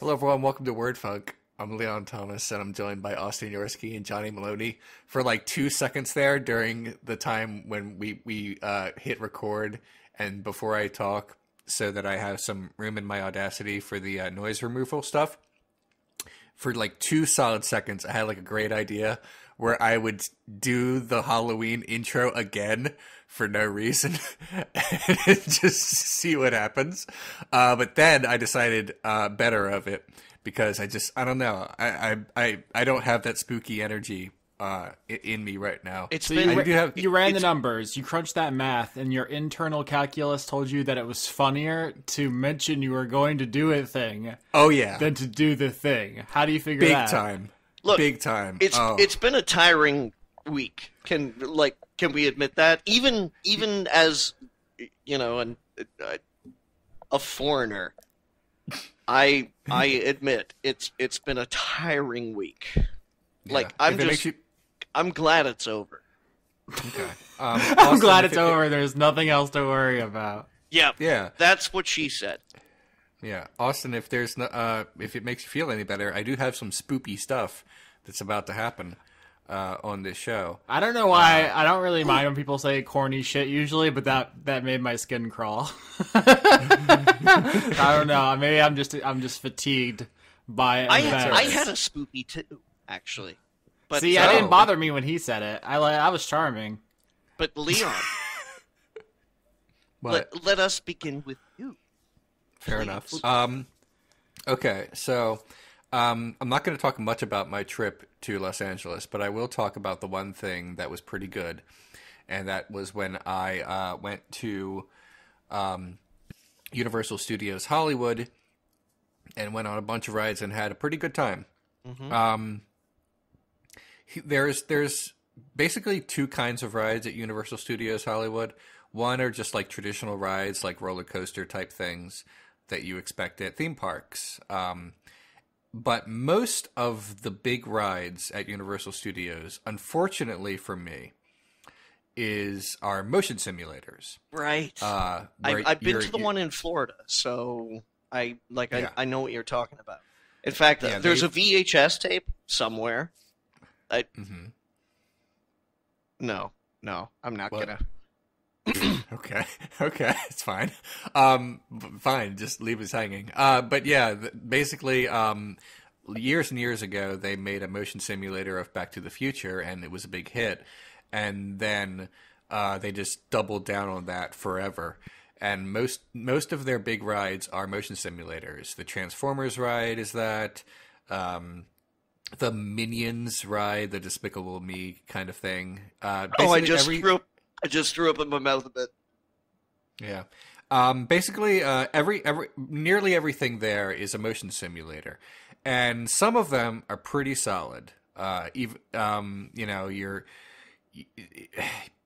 Hello, everyone. Welcome to Word Funk. I'm Leon Thomas, and I'm joined by Austin Yorsky and Johnny Maloney. For like two seconds there during the time when we we uh, hit record, and before I talk, so that I have some room in my Audacity for the uh, noise removal stuff. For like two solid seconds, I had like a great idea where I would do the Halloween intro again for no reason and just see what happens. Uh, but then I decided uh, better of it because I just I don't know I I I, I don't have that spooky energy uh, in me right now. It's So been you, I do have- you ran the numbers, you crunched that math, and your internal calculus told you that it was funnier to mention you were going to do a thing oh yeah, than to do the thing. How do you figure big that? time, Look, big time. it's oh. it's been a tiring week. Can like can we admit that? Even even as you know, an, a, a foreigner, I I admit it's it's been a tiring week. Like Yeah. I'm If just you- I'm glad it's over. okay. Um, I'm glad it's it- over. There's nothing else to worry about. Yeah, Yeah, that's what she said. Yeah, Austin. If there's no, uh, if it makes you feel any better, I do have some spoopy stuff that's about to happen uh, on this show. I don't know why. I don't really mind when people say corny shit usually, but that that made my skin crawl. I don't know. Maybe I'm just I'm just fatigued by I events. I had a spoopy too, actually. But See, uh, I didn't bother me when he said it. I li- I was charming. But Leon, But let, let us begin with you. Fair enough. Um, okay, so um, I'm not going to talk much about my trip to Los Angeles, but I will talk about the one thing that was pretty good, and that was when I uh, went to um, Universal Studios Hollywood and went on a bunch of rides and had a pretty good time. Um, there's there's basically two kinds of rides at Universal Studios Hollywood. One are just like traditional rides, like roller coaster type things that you expect at theme parks. Um, but most of the big rides at Universal Studios, unfortunately for me, is our motion simulators. Right. Uh, I, where I've been to the one in Florida, so I like Yeah. I, I know what you're talking about. In fact, Yeah, there's they- a VHS tape somewhere. I Mm-hmm. no, no, I'm not What? gonna. okay okay it's fine. Um fine just leave us hanging. Uh but yeah th- basically um years and years ago they made a motion simulator of back to the future and it was a big hit. And then uh they just doubled down on that forever. And most most of their big rides are motion simulators. The transformers ride is that um the minions ride the despicable me kind of thing. Uh Oh, I just every- threw up. I just threw up in my mouth a bit. Yeah. Um, basically, uh, every every nearly everything there is a motion simulator, and some of them are pretty solid. Uh, even um, you know, you're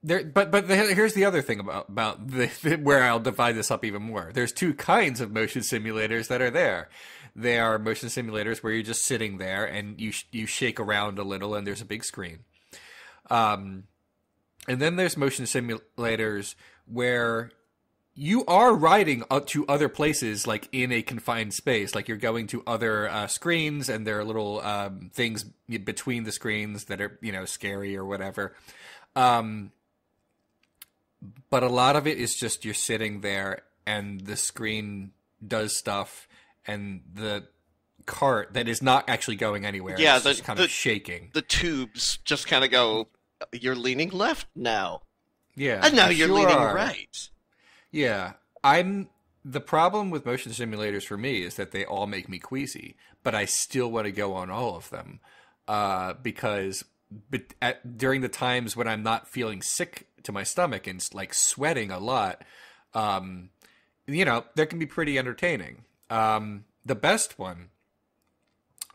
there, but but the, here's the other thing about about the, where I'll divide this up even more. There's two kinds of motion simulators that are there. They are motion simulators where you're just sitting there and you you shake around a little and there's a big screen. Um, and then there's motion simulators where you are riding up to other places, like in a confined space. Like you're going to other uh, screens, and there are little um, things between the screens that are, you know, scary or whatever. Um, but a lot of it is just you're sitting there, and the screen does stuff, and the cart that is not actually going anywhere. Yeah, is the- just kind the- of shaking. The tubes just kind of go. You're leaning left now, Yeah, and now you you're sure leaning right. Yeah, I'm. The problem with motion simulators for me is that they all make me queasy, but I still want to go on all of them uh, because but at, during the times when I'm not feeling sick to my stomach and like sweating a lot, um, you know, they can be pretty entertaining. Um, the best one,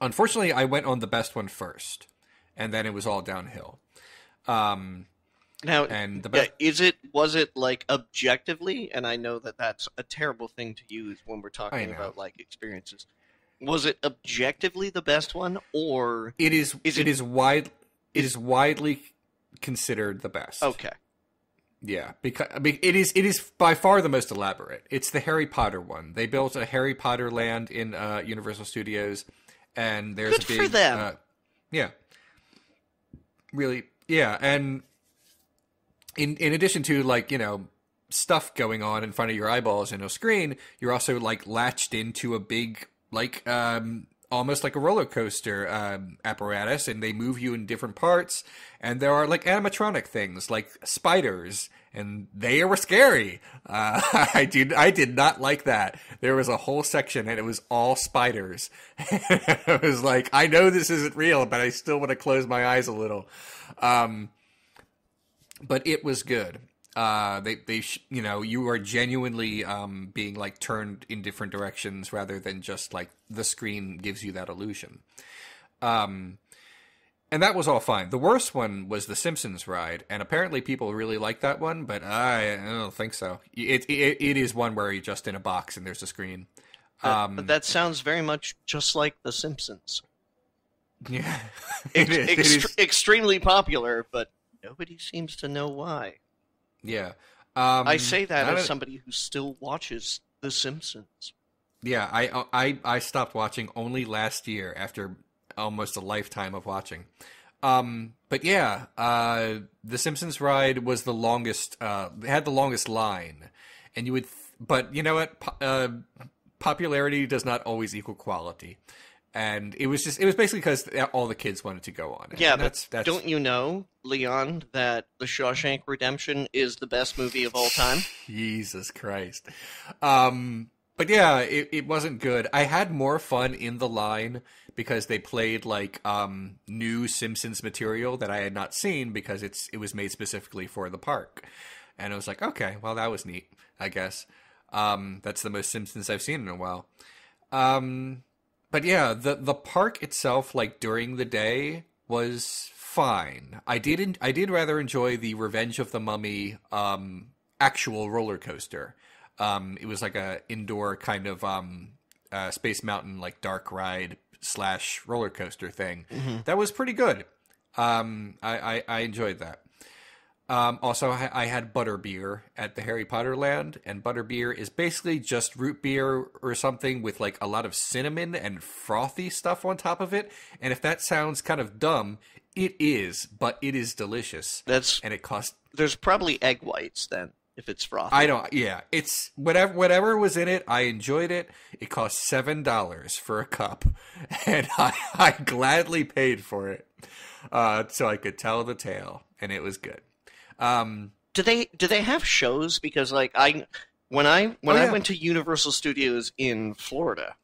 unfortunately, I went on the best one first, and then it was all downhill. Um, Now, and the yeah, best, is it was it like objectively? And I know that that's a terrible thing to use when we're talking about like experiences. Was it objectively the best one, or it is, Is it it- is wide it is widely considered the best. okay? Yeah, because I mean, it is it is by far the most elaborate. It's the Harry Potter one. They built a Harry Potter land in uh, Universal Studios, and there's Good a big for them. Uh, yeah, really, yeah, and in in addition to like you know stuff going on in front of your eyeballs in a screen, you're also like latched into a big like um almost like a roller coaster um, apparatus, and they move you in different parts. And there are like animatronic things like spiders, and they were scary. Uh, I did I did not like that. There was a whole section, and it was all spiders. it was like I know this isn't real, but I still want to close my eyes a little. Um, but it was good. Uh, they they you know you are genuinely um, being like turned in different directions rather than just like the screen gives you that illusion. Um, and that was all fine. The worst one was the Simpsons ride, and apparently people really like that one, but I, I don't think so. It, it it is one where you're just in a box and there's a screen. But- but that sounds very much just like The Simpsons. Yeah, it is. It extremely popular, but nobody seems to know why. Yeah. Um, I say that as somebody who still watches The Simpsons. Yeah, I I I stopped watching only last year after almost a lifetime of watching. Um, but yeah, uh, the Simpsons ride was the longest. Uh, had the longest line, and you would. Th- but you know what? Po- uh, popularity does not always equal quality, and it was just. It was basically because all the kids wanted to go on it. Yeah, And but that's that's. don't you know, Leon, that The Shawshank Redemption is the best movie of all time? Jesus Christ. Um, but yeah, it, it wasn't good. I had more fun in the line because they played like um, new Simpsons material that I had not seen because it's it was made specifically for the park, and I was like, okay, well that was neat, I guess. Um, that's the most Simpsons I've seen in a while. Um, but yeah, the the park itself, like during the day, was fine. I did en- I did rather enjoy the Revenge of the Mummy um, actual roller coaster. Um, it was like a indoor kind of um, uh, Space Mountain like dark ride slash roller coaster thing. That was pretty good. Um, I, I, I enjoyed that. Um, also, I, I had butterbeer at the Harry Potter land, and butterbeer is basically just root beer or something with like a lot of cinnamon and frothy stuff on top of it. And if that sounds kind of dumb, it is, but it is delicious, That's and it costs. there's probably egg whites then if it's frothy. I don't. Yeah, it's whatever. Whatever was in it, I enjoyed it. It cost seven dollars for a cup, and I, I gladly paid for it, uh, so I could tell the tale, and it was good. Um, do they do they have shows? Because like I when I when Oh, I went to Universal Studios in Florida,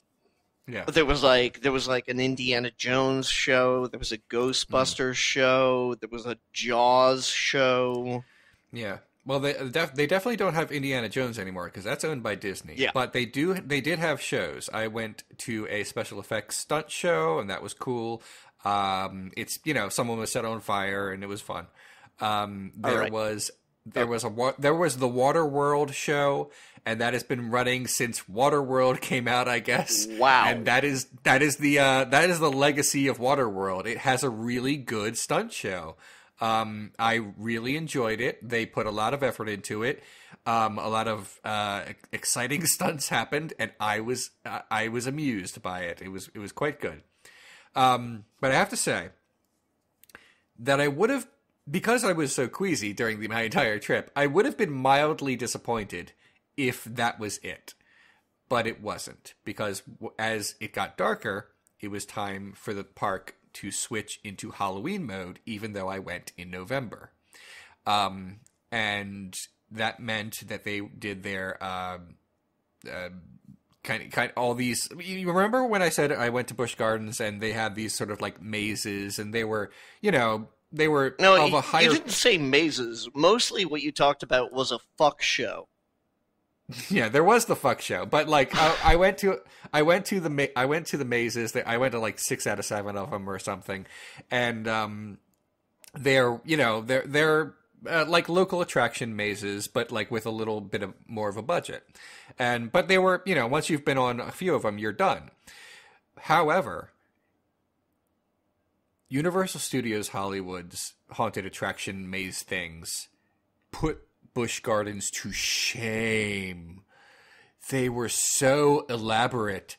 yeah. there was like there was like an Indiana Jones show, there was a Ghostbusters show, there was a Jaws show. Yeah. Well, they def- they definitely don't have Indiana Jones anymore because that's owned by Disney. Yeah. But they do they did have shows. I went to a special effects stunt show and that was cool. Um, it's you know someone was set on fire and it was fun. Um, there right. was there was a wa- there was the Water World show and that has been running since Water World came out, I guess. Wow. And that is that is the uh, that is the legacy of Water World. It has a really good stunt show. Um, I really enjoyed it. They put a lot of effort into it. Um, a lot of uh, exciting stunts happened, and I was uh, I was amused by it. It was it was quite good. Um, but I have to say that I would have because I was so queasy during the, my entire trip. I would have been mildly disappointed if that was it, but it wasn't because as it got darker, it was time for the park to switch into Halloween mode, even though I went in November. Um, and that meant that they did their um, uh, kind of, kind all these. You remember when I said I went to Busch Gardens and they had these sort of like mazes, and they were, you know, they were No, of a higher. you didn't say mazes. Mostly what you talked about was a fuck show. Yeah, there was the fuck show, but like I, I went to I went to the I went to the mazes. I went to like six out of seven of them or something, and um, they're you know they're they're uh, like local attraction mazes, but like with a little bit of more of a budget, and but they were you know once you've been on a few of them, you're done. However, Universal Studios Hollywood's haunted attraction maze things put Busch Gardens to shame. They were so elaborate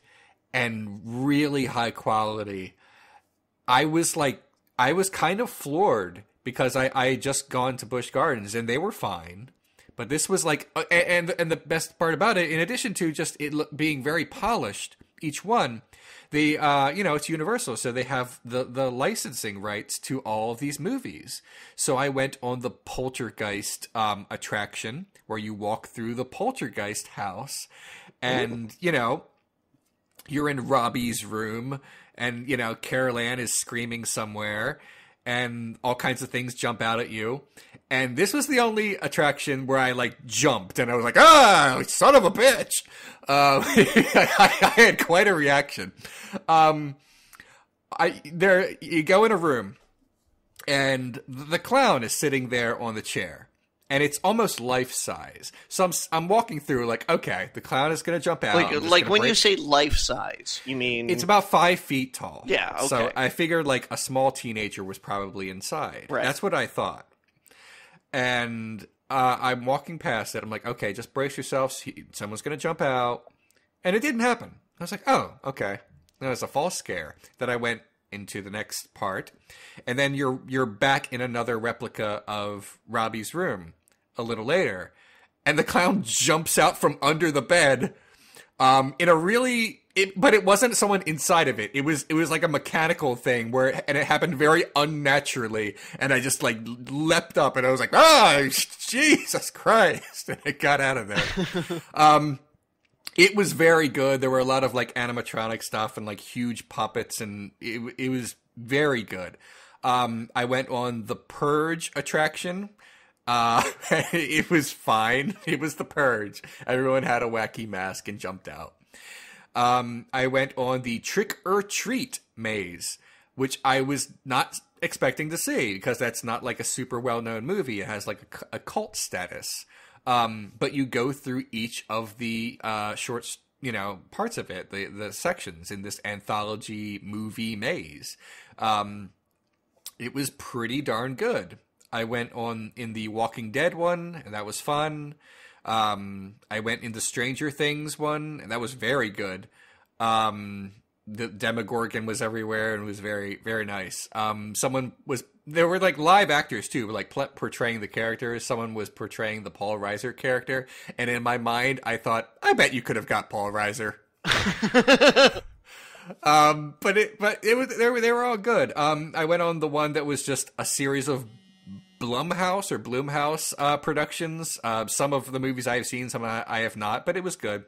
and really high quality. I was like, I was kind of floored because I, I had just gone to Busch Gardens and they were fine. But this was like, and and the best part about it, in addition to just it being very polished, each one, the uh, you know it's Universal, so they have the the licensing rights to all of these movies. So I went on the Poltergeist um, attraction where you walk through the Poltergeist house, and Ooh. you know you're in Robbie's room, and you know Carol Anne is screaming somewhere, and all kinds of things jump out at you. And this was the only attraction where I like jumped and I was like, ah, son of a bitch. Uh, I, I, had quite a reaction. Um, I, there, you go in a room and the clown is sitting there on the chair and it's almost life size. So I'm, I'm walking through like, okay, the clown is going to jump out. Like, like when break. you say life size, you mean it's about five feet tall. Yeah. Okay. So I figured like a small teenager was probably inside. Right. That's what I thought. And uh, I'm walking past it. I'm like, okay, just brace yourselves. Someone's going to jump out. And it didn't happen. I was like, oh, okay. That was a false scare. Then I went into the next part, and then you're you're back in another replica of Robbie's room a little later, and the clown jumps out from under the bed, um, in a really it, but it wasn't someone inside of it. It was it was like a mechanical thing where it, and it happened very unnaturally, and I just like leapt up and I was like, ah, Jesus Christ, and I got out of there. um, it was very good. There were a lot of like animatronic stuff and like huge puppets, and it it was very good. Um, I went on the Purge attraction. Uh, it was fine. It was the Purge. Everyone had a wacky mask and jumped out. Um, I went on the Trick or Treat maze, which I was not expecting to see because that's not like a super well known movie. It has like a, a cult status. Um, but you go through each of the uh, short, you know, parts of it, the the sections in this anthology movie maze. Um, it was pretty darn good. I went on in the Walking Dead one, and that was fun. Um, I went in the Stranger Things one, and that was very good. Um, the Demogorgon was everywhere and was very very nice. Um, someone was there were like live actors too, like portraying the characters. Someone was portraying the Paul Reiser character, and in my mind, I thought, I bet you could have got Paul Reiser. um, but it but it was they were they were all good. Um, I went on the one that was just a series of Blumhouse or Bloomhouse uh, productions. Uh, some of the movies I have seen, some I have not, but it was good.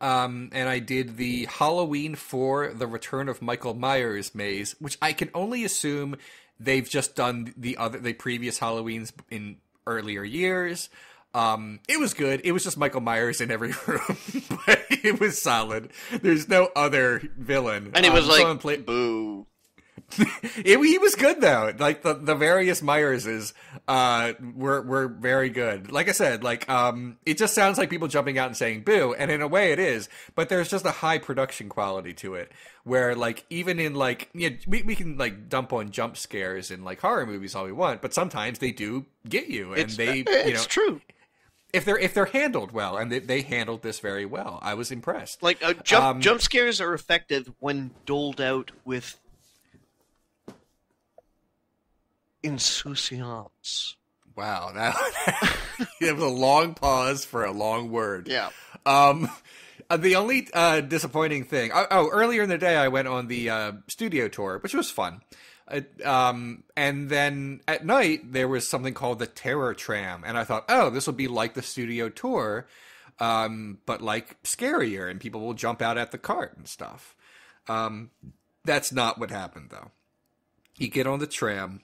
Um, and I did the Halloween for the Return of Michael Myers maze, which I can only assume they've just done the other the previous Halloweens in earlier years. Um, it was good. It was just Michael Myers in every room, but it was solid. There's no other villain, and it was um, like boo. it, he was good though. Like the, the various Myerses uh, were were very good. Like I said, like um, it just sounds like people jumping out and saying boo, and in a way it is. But there's just a high production quality to it, where like even in like yeah, we we can like dump on jump scares in like horror movies all we want, but sometimes they do get you, and it's, they it's you know true if they're if they're handled well, and they, they handled this very well. I was impressed. Like uh, jump um, jump scares are effective when doled out with insouciance. Wow, that, it was a long pause for a long word. Yeah. Um, uh, the only uh, disappointing thing. Oh, oh, earlier in the day, I went on the uh, studio tour, which was fun. Uh, um, and then at night, there was something called the Terror Tram, and I thought, oh, this will be like the studio tour, um, but like scarier, and people will jump out at the cart and stuff. Um, that's not what happened, though. You get on the tram,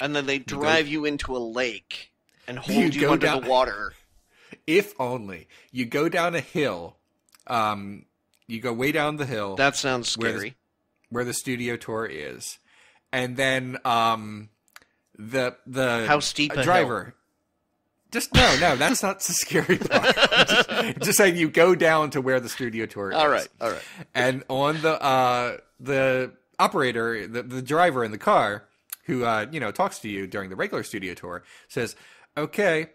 and then they drive you, go, you into a lake and hold you, you under down, the water. If only you go down a hill. Um, you go way down the hill. That sounds scary. Where the, where the studio tour is, and then um, the the how steep a driver. Hill? Just no, no, that's not the scary part. just, just, saying, you go down to where the studio tour is. All right, all right. And on the uh, the operator, the the driver in the car, who uh, you know talks to you during the regular studio tour says, okay,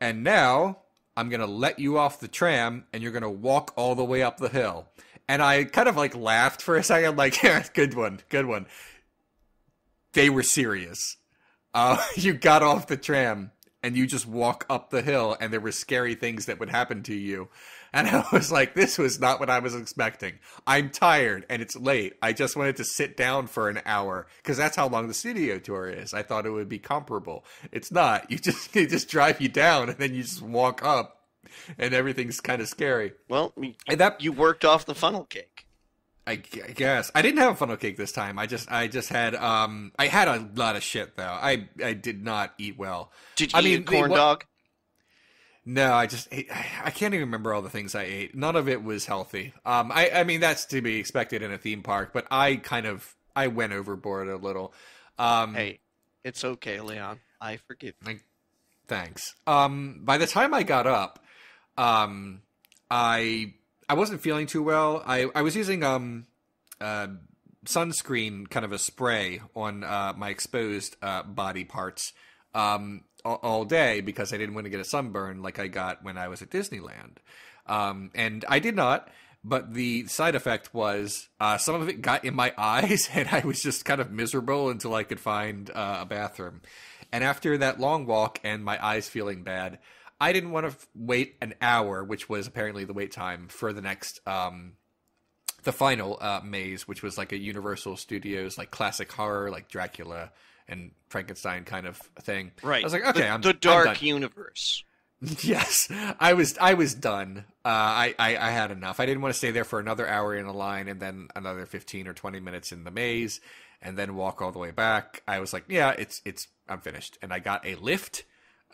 and now I'm gonna let you off the tram, and you're gonna walk all the way up the hill. And I kind of like laughed for a second, like, yeah, good one, good one. They were serious. Uh, you got off the tram and you just walk up the hill, and there were scary things that would happen to you. And I was like, this was not what I was expecting. I'm tired and it's late. I just wanted to sit down for an hour because that's how long the studio tour is. I thought it would be comparable. It's not. You just they just drive you down and then you just walk up, and everything's kind of scary. Well, you- And that you worked off the funnel cake. I, I guess I didn't have a funnel cake this time. I just I just had um I had a lot of shit though. I I did not eat well. Did you I eat mean, a corn the- dog? No, I just ate, I can't even remember all the things I ate. None of it was healthy. Um, I I mean that's to be expected in a theme park, but I kind of I went overboard a little. Um, Hey, it's okay, Leon. I forgive you. Thanks. Um, by the time I got up, um, I I wasn't feeling too well. I I was using um uh, sunscreen, kind of a spray on uh, my exposed uh, body parts um all, day because I didn't want to get a sunburn like I got when I was at Disneyland. Um, and I did not. But the side effect was uh, some of it got in my eyes, and I was just kind of miserable until I could find uh, a bathroom. And after that long walk and my eyes feeling bad, I didn't want to f- wait an hour, which was apparently the wait time for the next, um, the final uh, maze, which was like a Universal Studios like classic horror, like Dracula and Frankenstein kind of thing. Right. I was like, okay, the, I'm the I'm dark done. universe. Yes, I was. I was done. Uh, I, I I had enough. I didn't want to stay there for another hour in a line and then another fifteen or twenty minutes in the maze, and then walk all the way back. I was like, yeah, it's it's. I'm finished, and I got a lift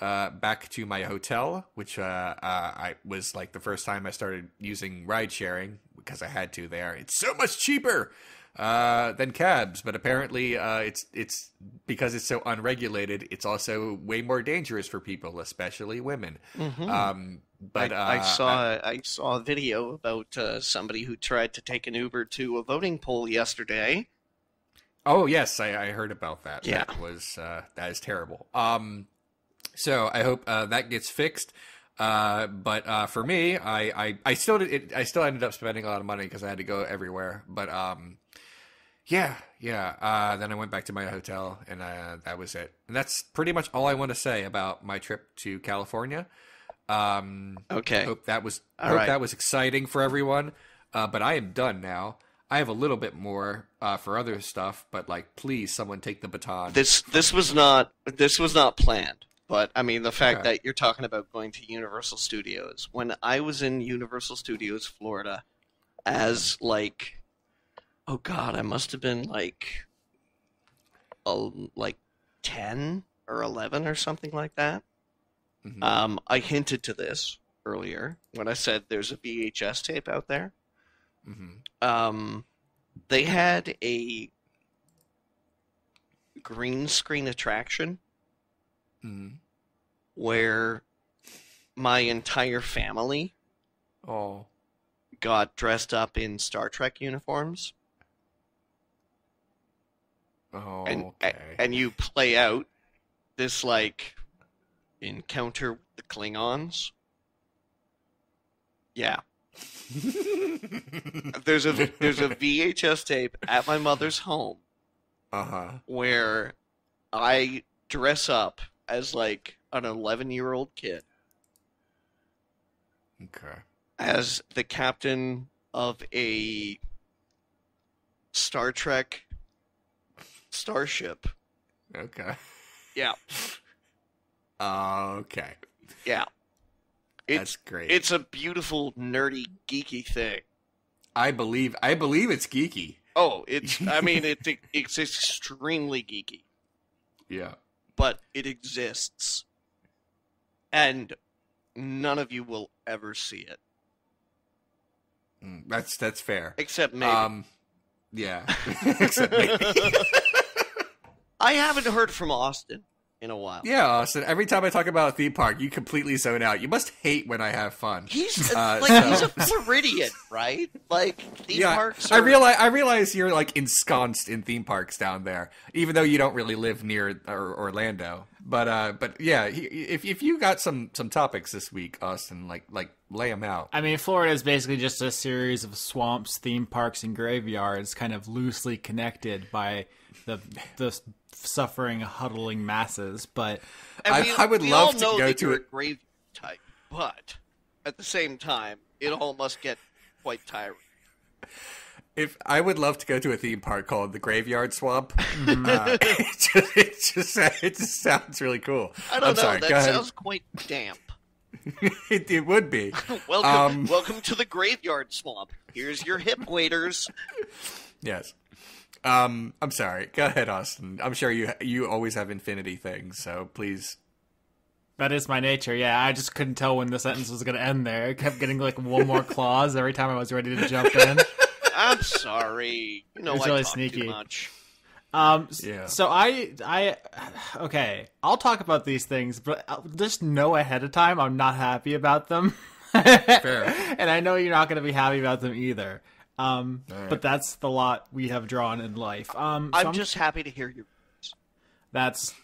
uh, back to my hotel, which uh, uh, I was like the first time I started using ride sharing because I had to. There, it's so much cheaper uh, than cabs, but apparently uh, it's it's because it's so unregulated. It's also way more dangerous for people, especially women. Um, but I, I uh, saw I saw a video about uh, somebody who tried to take an Uber to a voting poll yesterday. Oh yes, I, I heard about that. Yeah. that was uh, that is terrible. Um, so I hope uh, that gets fixed. Uh, but uh, for me, I I, I still did, it, I still ended up spending a lot of money because I had to go everywhere. But um, yeah, yeah. Uh, then I went back to my hotel, and uh, that was it. And that's pretty much all I want to say about my trip to California. Um, Okay. hope that was All hope right. that was exciting for everyone. Uh, but I am done now. I have a little bit more uh, for other stuff, but like, please, someone take the baton. This this was not this was not planned. But I mean the fact Okay. that you're talking about going to Universal Studios. When I was in Universal Studios Florida as like oh god, I must have been like oh, like 10 or 11 or something like that. Mhm. Um, I hinted to this earlier when I said there's a VHS tape out there. Mhm. Um, they had a green screen attraction Mhm. where my entire family Oh, got dressed up in Star Trek uniforms, oh, and okay. and you play out this like encounter with the Klingons. Yeah, there's a there's a VHS tape at my mother's home uh huh. where I dress up as like an 11 year old kid Okay. as the captain of a Star Trek starship. Okay. Yeah, Okay. yeah. That's great. it's a beautiful nerdy geeky thing. I believe. I believe it's geeky. Oh, it's I mean it it's extremely geeky, Yeah. but it exists. And none of you will ever see it Mm, That's that's fair. except maybe. Um. Yeah. Except maybe. I haven't heard from Austin in a while. Yeah, Austin. Every time I talk about a theme park, you completely zone out. You must hate when I have fun. He's Uh, like so- he's a Floridian, right? Like theme yeah, parks. I realize. I realize you're like ensconced in theme parks down there, even though you don't really live near or, Orlando. but uh, but yeah, he, if if you got some some topics this week, Austin, like like lay them out. I mean, Florida is basically just a series of swamps, theme parks, and graveyards, kind of loosely connected by the the suffering, huddling masses. But I- we, I would love to go to a grave type, but at the same time, it all must get quite tiring. If I would love to go to a theme park called the Graveyard Swamp, uh, it, just, it just it just sounds really cool. I don't I'm know. sorry. that go ahead. sounds quite damp. it, it would be. Welcome, Um, welcome to the graveyard swamp. Here's your hip waders. Yes. Um, I'm sorry. Go ahead, Austin. I'm sure you you always have infinity things, so please. that is my nature. Yeah, I just couldn't tell when the sentence was going to end there. It kept getting like one more clause every time I was ready to jump in. I'm sorry. You know It was I really talk sneaky. too much. Um, Yeah. So I, I, okay, I'll talk about these things, but I'll just know ahead of time I'm not happy about them. Fair. and I know you're not going to be happy about them either. Um, right. but that's the lot we have drawn in life. Um, so I'm just happy to hear you. that's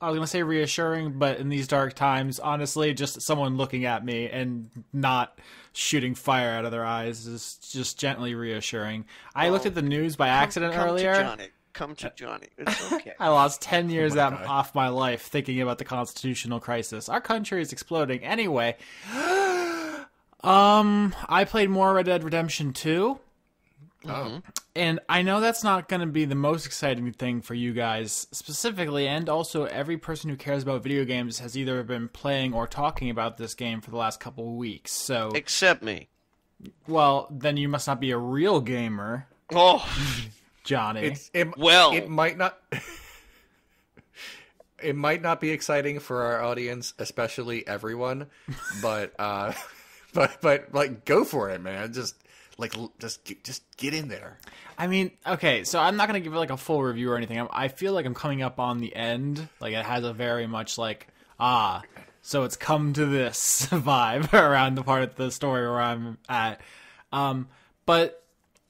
I was gonna say reassuring, but in these dark times, honestly, just someone looking at me and not shooting fire out of their eyes is just gently reassuring. I looked at the news by accident Come earlier. to Johnny. Come to Johnny. It's okay. I lost 10 years out, God. off my life thinking about the constitutional crisis. Our country is exploding. Anyway, um, I played more Red Dead Redemption 2. Oh, And I know that's not going to be the most exciting thing for you guys specifically, and also every person who cares about video games has either been playing or talking about this game for the last couple of weeks. So, Except me. well, then you must not be a real gamer, Oh, Johnny. it's it, Well- It might not. It might not be exciting for our audience, especially everyone, but uh, but but like go for it, man. Just like just get, just get in there. I mean, okay, so I'm not gonna give it like a full review or anything. I'm, I feel like I'm coming up on the end. Like it has a very much like ah, so it's come to this vibe around the part of the story where I'm at. Um, but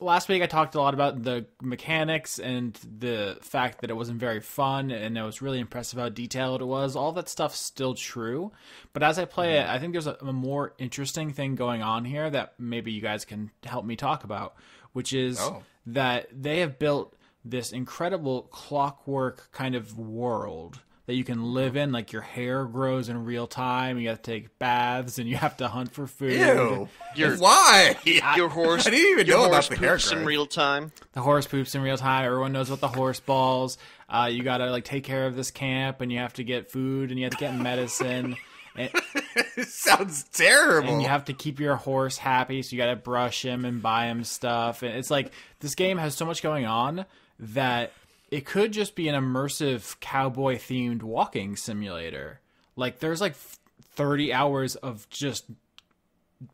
last week I talked a lot about the mechanics and the fact that it wasn't very fun, and I was really impressed with how detailed it was. All that stuff's still true, but as I play it, I think there's a, a more interesting thing going on here that maybe you guys can help me talk about, which is Oh. that they have built this incredible clockwork kind of world that you can live in like your hair grows in real time you have to take baths and you have to hunt for food Ew. Your- Why? your horse. I didn't even your know about horse the hair poops in real time. the horse poops in real time everyone knows about the horse balls uh, you gotta like take care of this camp and you have to get food and you have to get medicine and, it sounds terrible. and you have to keep your horse happy so you gotta brush him and buy him stuff and it's like this game has so much going on that it could just be an immersive cowboy themed walking simulator. Like there's like 30 hours of just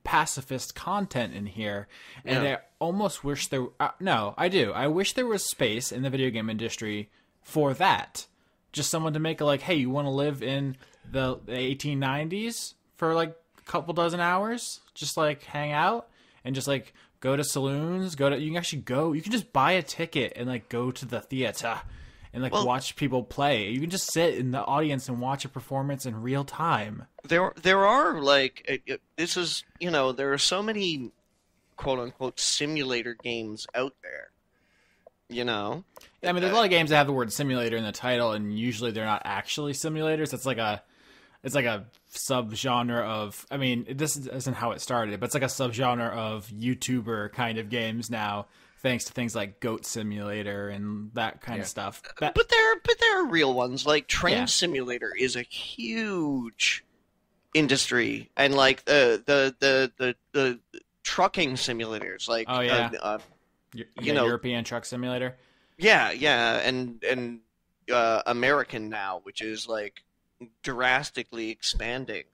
pacifist content in here and Yeah. i almost wish there uh, no i do. I wish there was space in the video game industry for that. Just someone to make a like hey you want to live in the, the 1890s for like a couple dozen hours? Just like hang out and just like go to saloons go to you can actually go you can just buy a ticket and like go to the theater and like Well- watch people play you can just sit in the audience and watch a performance in real time There, there are like it, it- this is you know there are so many quote unquote simulator games out there. You know, I mean, there's a lot of games that have the word simulator in the title, and usually they're not actually simulators. It's like a, it's like a subgenre of. I mean, this isn't how it started, but it's like a subgenre of YouTuber kind of games now, thanks to things like Goat Simulator and that kind Yeah. of stuff. That, but there, but there are real ones. Like Train Yeah. Simulator is a huge industry, and like the the the the, the trucking simulators, like Oh, yeah. uh, uh, you you know- European Truck Simulator. yeah, yeah, and and uh, American now, which is like drastically expanding.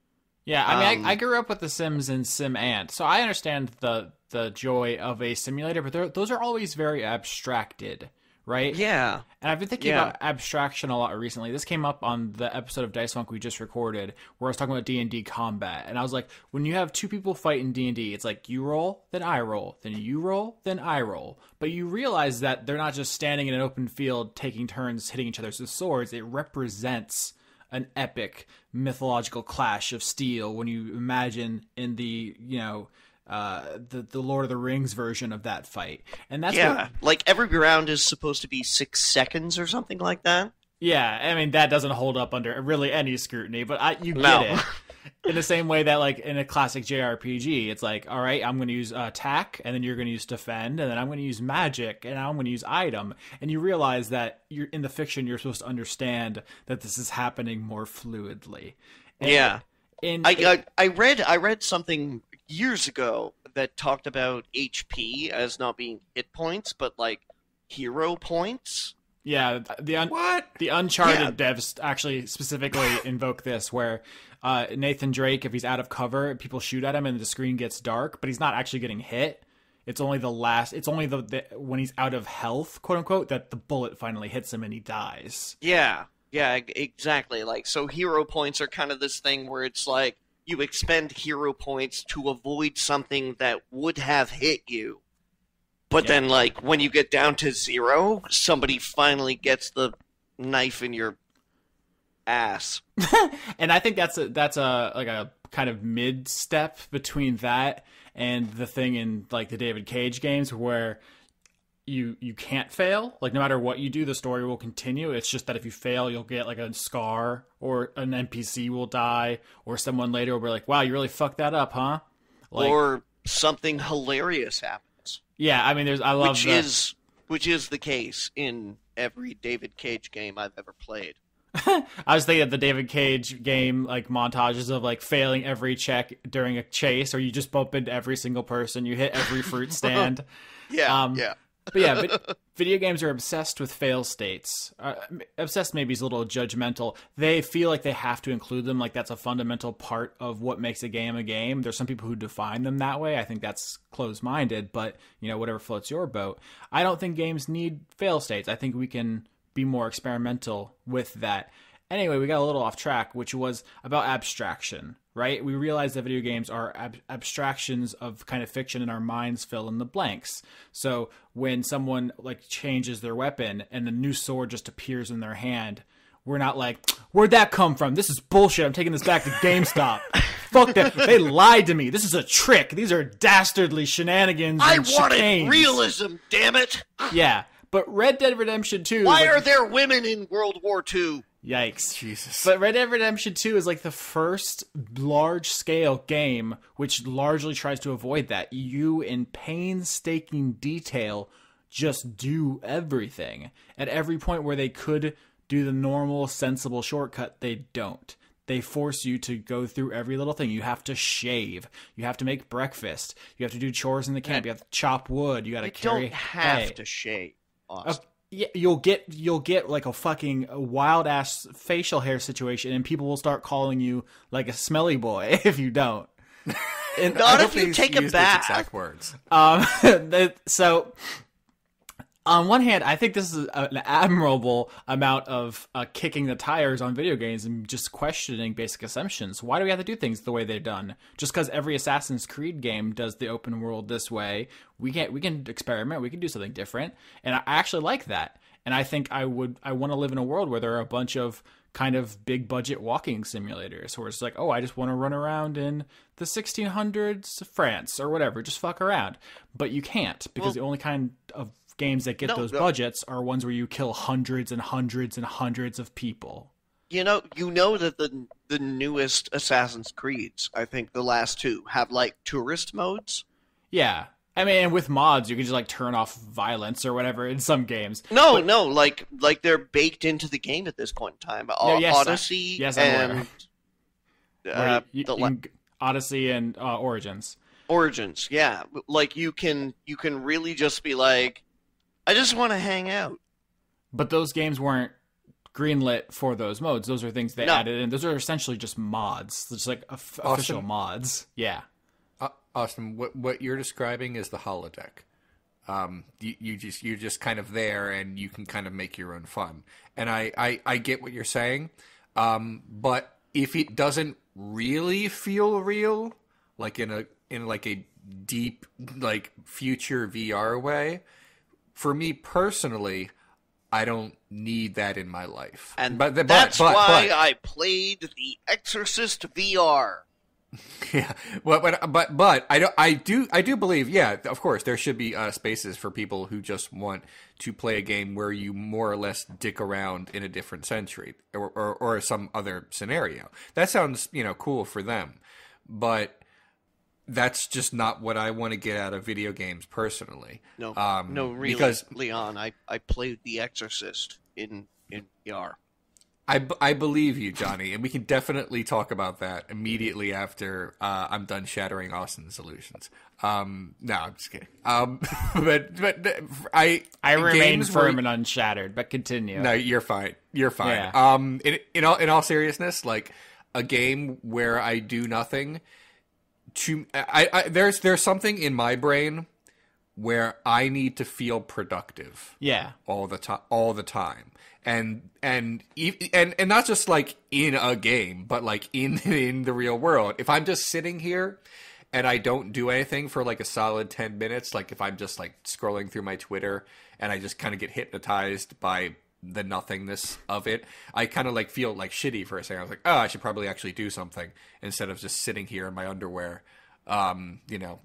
Yeah, I mean, Um, I, I grew up with The Sims and Sim Ant, so I understand the the joy of a simulator, but those are always very abstracted, right? Yeah, And I've been thinking Yeah. about abstraction a lot recently. This came up on the episode of Dice Funk we just recorded, where I was talking about D and D combat, and I was like, when you have two people fight in D and D, it's like you roll, then I roll, then you roll, then I roll. But you realize that they're not just standing in an open field taking turns hitting each other with swords. It represents an epic mythological clash of steel when you imagine in the you know uh, the the Lord of the Rings version of that fight, and that's yeah, what, like every round is supposed to be six seconds or something like that. yeah. I mean that doesn't hold up under really any scrutiny, but I you get No. it. In the same way that, like in a classic JRPG, it's like, all right, I'm going to use uh, attack, and then you're going to use defend, and then I'm going to use magic, and I'm going to use item, and you realize that you're in the fiction, you're supposed to understand that this is happening more fluidly. And Yeah. in I, I I read I read something years ago that talked about HP as not being hit points, but like hero points. Yeah, the un- What? The Uncharted devs actually specifically invoke this, where uh, Nathan Drake, if he's out of cover, people shoot at him and the screen gets dark, but he's not actually getting hit. It's only the last. It's only the, the when he's out of health, quote unquote, that the bullet finally hits him and he dies. Yeah, yeah, exactly. Like so, hero points are kind of this thing where it's like you expend hero points to avoid something that would have hit you. But Yeah. then, like when you get down to zero, somebody finally gets the knife in your ass. And I think that's a that's a like a kind of mid step between that and the thing in like the David Cage games where you you can't fail. Like no matter what you do, the story will continue. It's just that if you fail, you'll get like a scar or an NPC will die or someone later will be like, "Wow, you really fucked that up, huh?" Like or something hilarious happens, yeah, I mean there's I love which the- is which is the case in every David Cage game I've ever played. I was thinking of the David Cage game, like montages of like failing every check during a chase, or you just bump into every single person, you hit every fruit stand. Yeah, Um, yeah. But yeah, but video games are obsessed with fail states. Uh, obsessed maybe is a little judgmental. They feel like they have to include them, like that's a fundamental part of what makes a game a game. There's some people who define them that way. I think that's closed minded, but you know, whatever floats your boat. I don't think games need fail states. I think we can be more experimental with that. Anyway, we got a little off track, which was about abstraction, right? We realized that video games are ab- abstractions of kind of fiction, and our minds fill in the blanks. So when someone like changes their weapon and a new sword just appears in their hand, we're not like, "Where'd that come from? This is bullshit. I'm taking this back to GameStop." Fuck that. They lied to me. This is a trick. These are dastardly shenanigans. I wanted chicanes. realism, damn it! Yeah. But Red Dead Redemption 2 Why like, are there women in World War II? Yikes. Jesus. But Red Dead Redemption 2 is like the first large scale game which largely tries to avoid that. You, in painstaking detail, just do everything. At every point where they could do the normal, sensible shortcut, they don't. They force you to go through every little thing. You have to shave. You have to make breakfast. You have to do chores in the camp. You have to chop wood. You got to carry. You don't have hay. to shave. Austin. Yeah, you'll get you'll get like a fucking wild ass facial hair situation, and people will start calling you like a smelly boy if you don't. And Not if you take a bath. Exact words. um, so on one hand, I think this is an admirable amount of uh, kicking the tires on video games and just questioning basic assumptions. Why do we have to do things the way they're done? Just because every Assassin's Creed game does the open world this way, we can we can experiment. We can do something different, and I actually like that. And I think I would I want to live in a world where there are a bunch of kind of big budget walking simulators where it's like, oh, I just want to run around in the 1600s France or whatever, just fuck around. But you can't because Well- the only kind of games that get No, those no. budgets are ones where you kill hundreds and hundreds and hundreds of people. You know, you know that the the newest Assassin's Creeds, I think the last two, have like tourist modes. Yeah. I mean, with mods, you can just like turn off violence or whatever in some games. No, no, like like they're baked into the game at this point in time. O- yes, I- Odyssey yes, I'm aware. and uh, you la- Odyssey and uh, Origins. Origins. Yeah, like you can you can really just be like, I just want to hang out. But those games weren't greenlit for those modes. Those are things they No. added in. Those are essentially just mods. Just like of- official mods. Yeah. Uh, Austin, what what you're describing is the holodeck. Um, you, you just you're just kind of there, and you can kind of make your own fun. And I I, I get what you're saying, um, but if it doesn't really feel real, like in a in like a deep like future VR way, for me personally, I don't need that in my life. And but but, that's but, why but, I played The Exorcist VR. Yeah, well, but but but I do I do I do believe yeah of course there should be uh, spaces for people who just want to play a game where you more or less dick around in a different century or or, or some other scenario. That sounds you know cool for them, but that's just not what I want to get out of video games personally. No, um, no, really, because Leon, I, I played The Exorcist in in VR. I, I believe you, Johnny, and we can definitely talk about that immediately after uh, I'm done shattering Austin's illusions. Um, no, I'm just kidding. Um, but but I I remain games where- firm and unshattered, but continue. No, you're fine. You're fine. Yeah. Um, in in all in all seriousness, like a game where I do nothing. To I, I there's there's something in my brain where I need to feel productive Yeah. all the time all the time and and and and not just like in a game but like in in the real world if i'm just sitting here and i don't do anything for like a solid 10 minutes like if i'm just like scrolling through my twitter and i just kind of get hypnotized by the nothingness of it. I kind of like feel like shitty for a second. I was like oh i should probably actually do something instead of just sitting here in my underwear um you know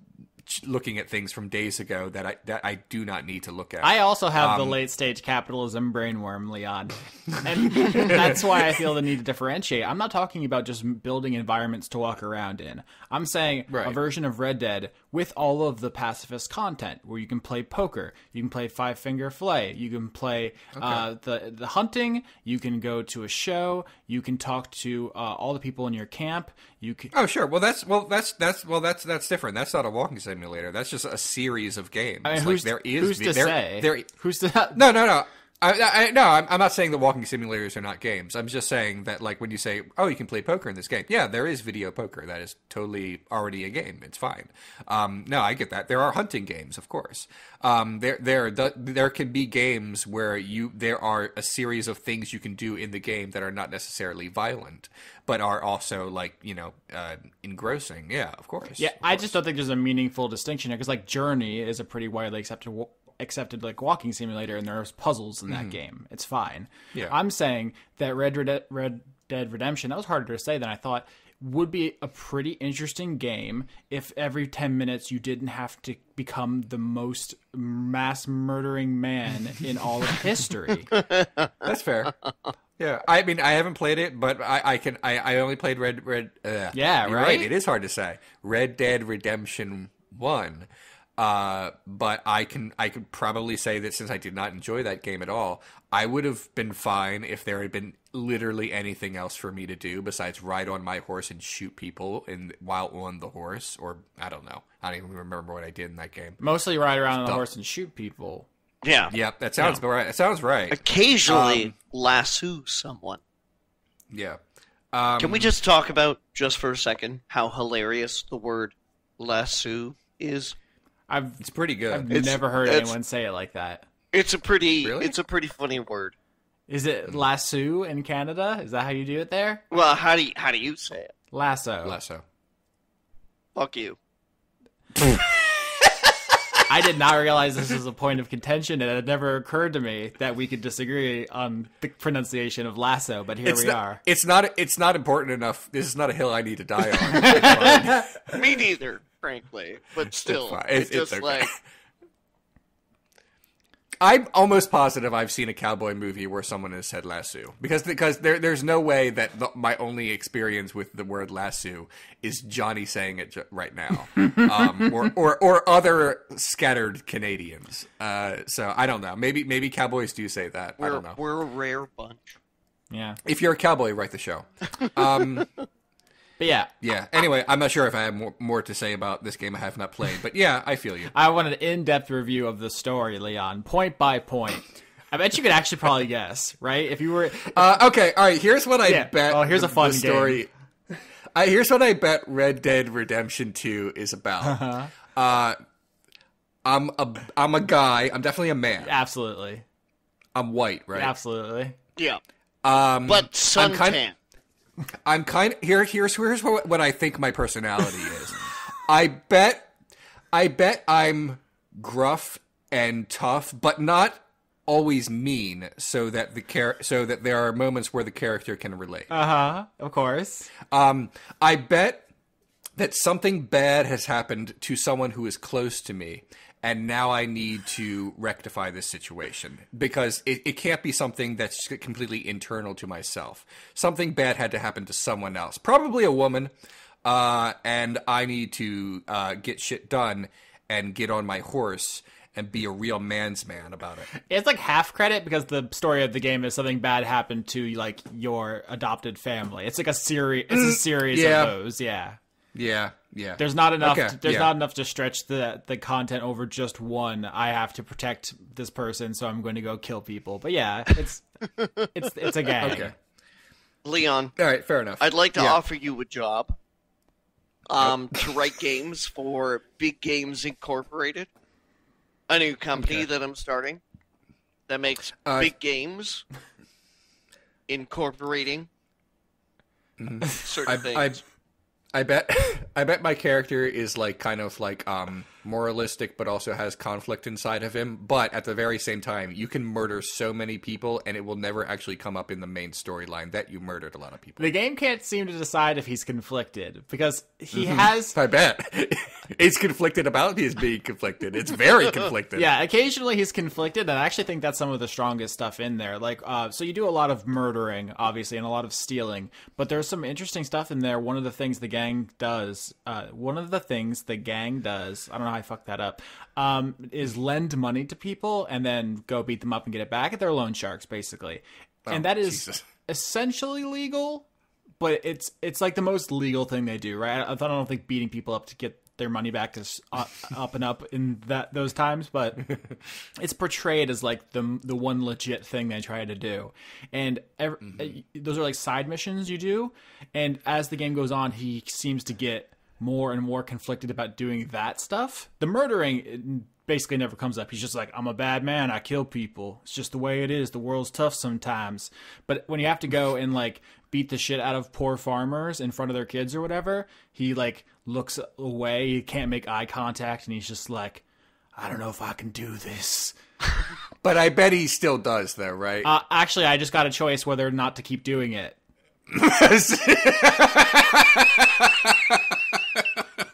looking at things from days ago that i that i do not need to look at I also have the Um, late stage capitalism brainworm, Leon. And that's why I feel the need to differentiate. I'm not talking about just building environments to walk around in. I'm saying a version of Red Dead with all of the pacifist content where you can play poker, you can play Five Finger Fillet, you can play uh, the, the hunting, you can go to a show, you can talk to uh, all the people in your camp, you can. Oh sure. Well, that's well, that's that's well, that's that's different. That's not a walking simulator. That's just a series of games. I mean, like who's, there is who's the- to there, say? There, who's to no, no, no. I, I, no, I'm, I'm not saying that walking simulators are not games. I'm just saying that, like, when you say, "Oh, you can play poker in this game," yeah, there is video poker. That is totally already a game. It's fine. Um, no, I get that. There are hunting games, of course. Um, there, there, the, there can be games where you there are a series of things you can do in the game that are not necessarily violent, but are also like you know uh, engrossing. Yeah, of course. Yeah, Of I just don't think there's a meaningful distinction here because like Journey is a pretty widely accepted accepted like walking simulator, and there's puzzles in that game. It's fine. Mm-hmm. Yeah. I'm saying that Red Red Red Dead Redemption that was harder to say than I thought would be a pretty interesting game if every 10 minutes you didn't have to become the most mass murdering man in all of history. That's fair. Yeah, I mean, I haven't played it, but I, I can. I, I only played Red Red. Uh, Yeah, you're right? It is hard to say. Red Dead Redemption One, uh, but I can. I could probably say that since I did not enjoy that game at all, I would have been fine if there had been literally anything else for me to do besides ride on my horse and shoot people in while on the horse, or I don't know. I don't even remember what I did in that game. Mostly ride around on a Stop. horse and shoot people. Yeah. Yeah, that sounds about right. That sounds right. Occasionally Um, lasso someone. Yeah. Um, Can we just talk about just for a second how hilarious the word lasso is? I've It's pretty good. I've It's- never heard anyone say it like that. It's a pretty Really? it's a pretty funny word. Is it lasso in Canada? Is that how you do it there? Well, how do you, how do you say it? Lasso. Lasso. Fuck you. I did not realize this was a point of contention, and it had never occurred to me that we could disagree on the pronunciation of lasso. But here it's we not, are. It's not. It's not important enough. This is not a hill I need to die on. Me neither, frankly. But still, it's, It's- it's just okay. like I'm almost positive I've seen a cowboy movie where someone has said lasso because because there there's no way that the, my only experience with the word lasso is Johnny saying it right now, um, or, or or other scattered Canadians. Uh, so I don't know. Maybe maybe cowboys do say that. I we're don't know. we're a rare bunch. Yeah, If you're a cowboy, write the show. Um, but yeah, yeah. Anyway, I'm not sure if I have more, more to say about this game I have not played, but yeah, I feel you. I want an in-depth review of the story, Leon, point by point. I bet you could actually probably guess, right? If you were, Uh, okay, all right. Here's what I Yeah. bet. Oh, here's a fun the story. I, here's what I bet Red Dead Redemption Two is about. Uh-huh. Uh, I'm a I'm a guy. I'm definitely a man. absolutely, I'm white, right? absolutely. Yeah, Um, but suntan. I'm kind of here. Here's here's what, what I think my personality is. I bet I bet I'm gruff and tough, but not always mean so that the char- so that there are moments where the character can relate. Uh huh. Of course. Um, I bet that something bad has happened to someone who is close to me, and now I need to rectify this situation because it, it can't be something that's completely internal to myself. Something bad had to happen to someone else, probably a woman, uh, and I need to uh, get shit done and get on my horse and be a real man's man about it. It's like half credit because the story of the game is something bad happened to like your adopted family. It's like a series. It's a series yeah. of those. Yeah. Yeah, yeah. There's not enough. Okay, to, there's yeah. not enough to stretch the the content over just one. I have to protect this person, so I'm going to go kill people. But yeah, it's it's it's a gang. okay. Leon, All right, fair enough. I'd like to Yeah. offer you a job. Um, to write games for Big Games Incorporated, a new company Okay. that I'm starting that makes Uh, big games, incorporating Mm-hmm. certain I, things. I, I bet, I bet my character is like kind of like um moralistic, but also has conflict inside of him. But at the very same time, you can murder so many people, and it will never actually come up in the main storyline that you murdered a lot of people. The game can't seem to decide if he's conflicted because he Mm-hmm. has I bet it's conflicted about his being conflicted. It's very conflicted. Yeah, occasionally he's conflicted, and I actually think that's some of the strongest stuff in there. Like, uh, so you do a lot of murdering, obviously, and a lot of stealing, but there's some interesting stuff in there. One of the things the gang does, uh, one of the things the gang does, I don't know I fucked that up, um, is lend money to people and then go beat them up and get it back. at their loan sharks, basically, and oh, that is Oh, Jesus. essentially legal. But it's it's like the most legal thing they do, right? I, I don't think beating people up to get their money back is up, uh, up and up in that those times, but it's portrayed as like the the one legit thing they try to do, and ev- mm-hmm. eh, those are like side missions you do. And as the game goes on, he seems to get more and more conflicted about doing that stuff. The murdering basically never comes up. He's just like, I'm a bad man. I kill people. It's just the way it is. The world's tough sometimes. But when you have to go and like beat the shit out of poor farmers in front of their kids or whatever, he like looks away. He can't make eye contact, and he's just like, I don't know if I can do this. but I bet he still does, though, right? Uh, actually, I just got a choice whether or not to keep doing it.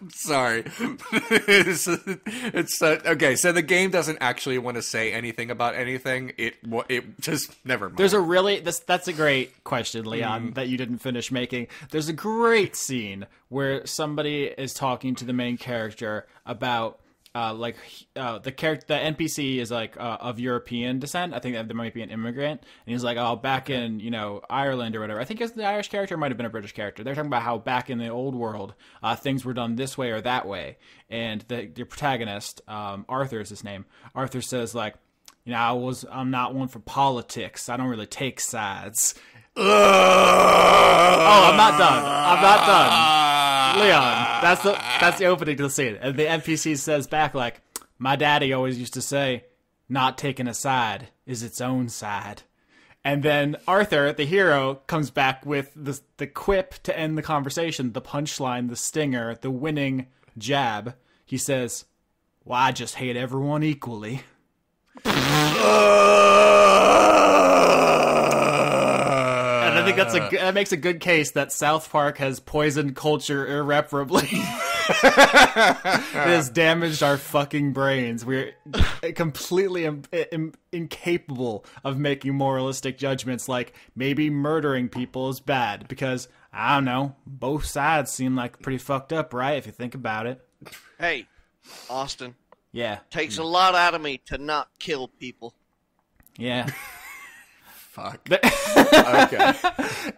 Sorry. it's, it's uh, okay. So the game doesn't actually want to say anything about anything. It it just never mind. There's a really this that's a great question, Leon, that you didn't finish making. There's a great scene where somebody is talking to the main character about uh, like uh, the character, the NPC is like uh, of European descent. I think that there might be an immigrant, and he's like, "Oh, back in you know Ireland or whatever." I think it's the Irish character, might have been a British character. They're talking about how back in the old world, uh, things were done this way or that way, and the the protagonist, um, Arthur is his name. Arthur says like, "You know, I was I'm not one for politics. I don't really take sides." Oh, I'm not done. I'm not done. Leon, that's the that's the opening to the scene. And the NPC says back like, "My daddy always used to say, not taking a side is its own side." And then Arthur, the hero, comes back with the the quip to end the conversation, the punchline, the stinger, the winning jab. He says, "Well, I just hate everyone equally." And I think that's a that makes a good case that South Park has poisoned culture irreparably. it has damaged our fucking brains. We're completely im- im- incapable of making moralistic judgments like maybe murdering people is bad because I don't know, both sides seem like pretty fucked up, right? If you think about it. Hey, Austin, Yeah. takes hmm. a lot out of me to not kill people. Yeah. Fuck. okay.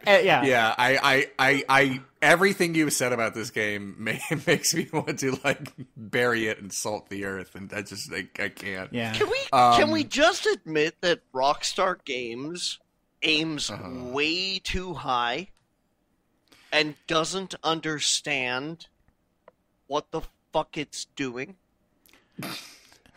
Eh, yeah. Yeah, I, I, I, I, everything you said about this game ma- makes me want to like bury it and salt the earth, and I just like I can't. Yeah. Can we Um, can we just admit that Rockstar Games aims Uh-huh. way too high and doesn't understand what the fuck it's doing?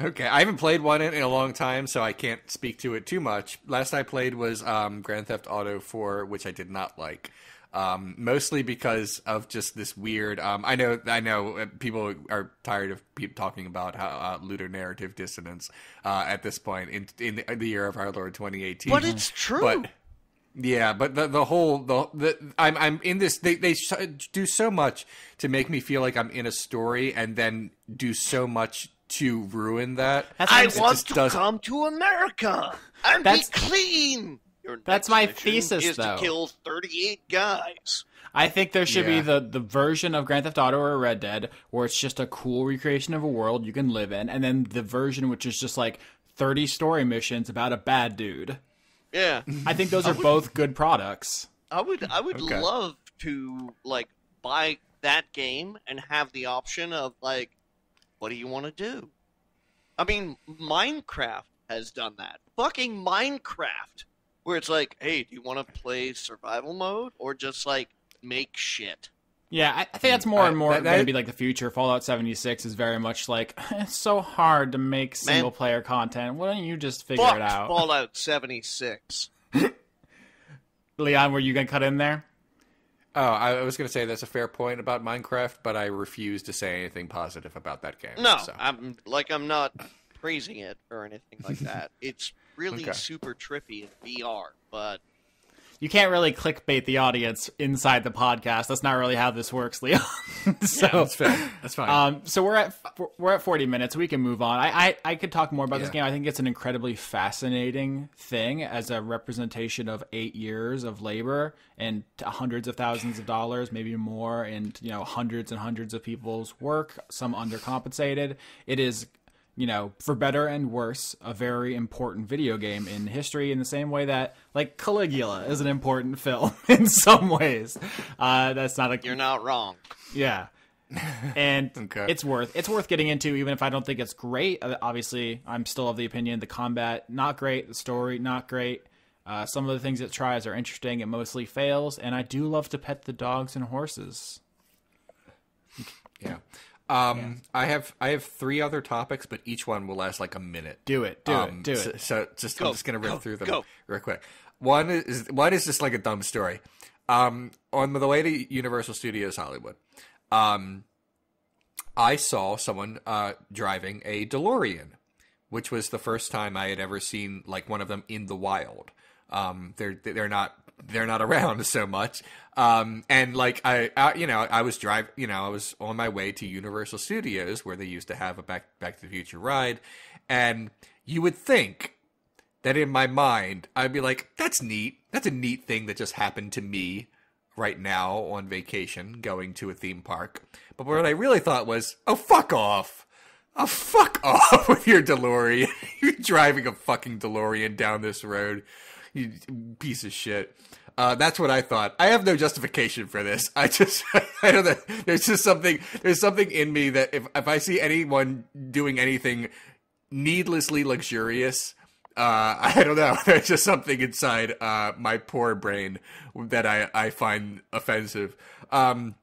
Okay, I haven't played one in, in a long time, so I can't speak to it too much. Last I played was um, Grand Theft Auto 4, which I did not like. Um, mostly because of just this weird. Um, I know, I know, uh, people are tired of people talking about how uh, ludonarrative dissonance uh, at this point in in the, the year of our Lord 2018. But it's true. But yeah, but the the whole the, the I'm I'm in this. They they do so much to make me feel like I'm in a story, and then do so much to ruin that. That's I I'm- want to doesn't- come to America and That's- be clean. Your That's my mission thesis, is though. to kill 38 guys. I think there should be the, the version of Grand Theft Auto or Red Dead where it's just a cool recreation of a world you can live in, and then the version which is just like 30 story missions about a bad dude. Yeah. I think those are both good products. I would I would Okay. love to like buy that game and have the option of like what do you want to do? I mean, Minecraft has done that. Fucking Minecraft where it's like, "Hey, do you want to play survival mode or just like make shit?" Yeah, I, I think that's more I- and more that- going to be like the future. Fallout 76 is very much like, it's so hard to make single player content. Why don't you just figure it out? Fallout 76. Leon, were you going to cut in there? Oh, I was going to say that's a fair point about Minecraft, but I refuse to say anything positive about that game. No, so. I'm like I'm not praising it or anything like that. It's really Okay. super trippy in VR, but You can't really clickbait the audience inside the podcast. That's not really how this works, Leon. so, that's fair. That's fine. Um, so we're at we're at 40 minutes. We can move on. I I, I could talk more about this game. I think it's an incredibly fascinating thing as a representation of eight years of labor and hundreds of thousands of dollars, maybe more, and you know hundreds and hundreds of people's work. Some undercompensated. It is. You know, for better and worse, a very important video game in history. In the same way that, like, Caligula is an important film in some ways. Uh, that's not a you're not wrong. yeah. And Okay. it's worth it's worth getting into even if I don't think it's great. Uh, Obviously, I'm still of the opinion the combat not great, the story not great. Uh, some of the things it tries are interesting. It mostly fails, and I do love to pet the dogs and horses. yeah. Um, I have I have three other topics, but each one will last like a minute. Do it, do Um, it, do so, it. So just Go, I'm just gonna rip go, through them go. real quick. One is one is just like a dumb story. Um, on the way to Universal Studios Hollywood, um, I saw someone uh, driving a DeLorean, which was the first time I had ever seen like one of them in the wild. Um, they're they're not they're not around so much. Um, and like I, I, you know, I was drive, you know, I was on my way to Universal Studios where they used to have a Back Back to the Future ride, and you would think that in my mind I'd be like, that's neat. That's a neat thing that just happened to me right now on vacation going to a theme park. But what I really thought was, oh fuck off. Oh fuck off with your DeLorean. You're driving a fucking DeLorean down this road. You piece of shit. Uh, that's what I thought. I have no justification for this. I just, I don't know. There's just something, there's something in me that if, if I see anyone doing anything needlessly luxurious, uh, I don't know. There's just something inside uh, my poor brain that I, I find offensive. Um,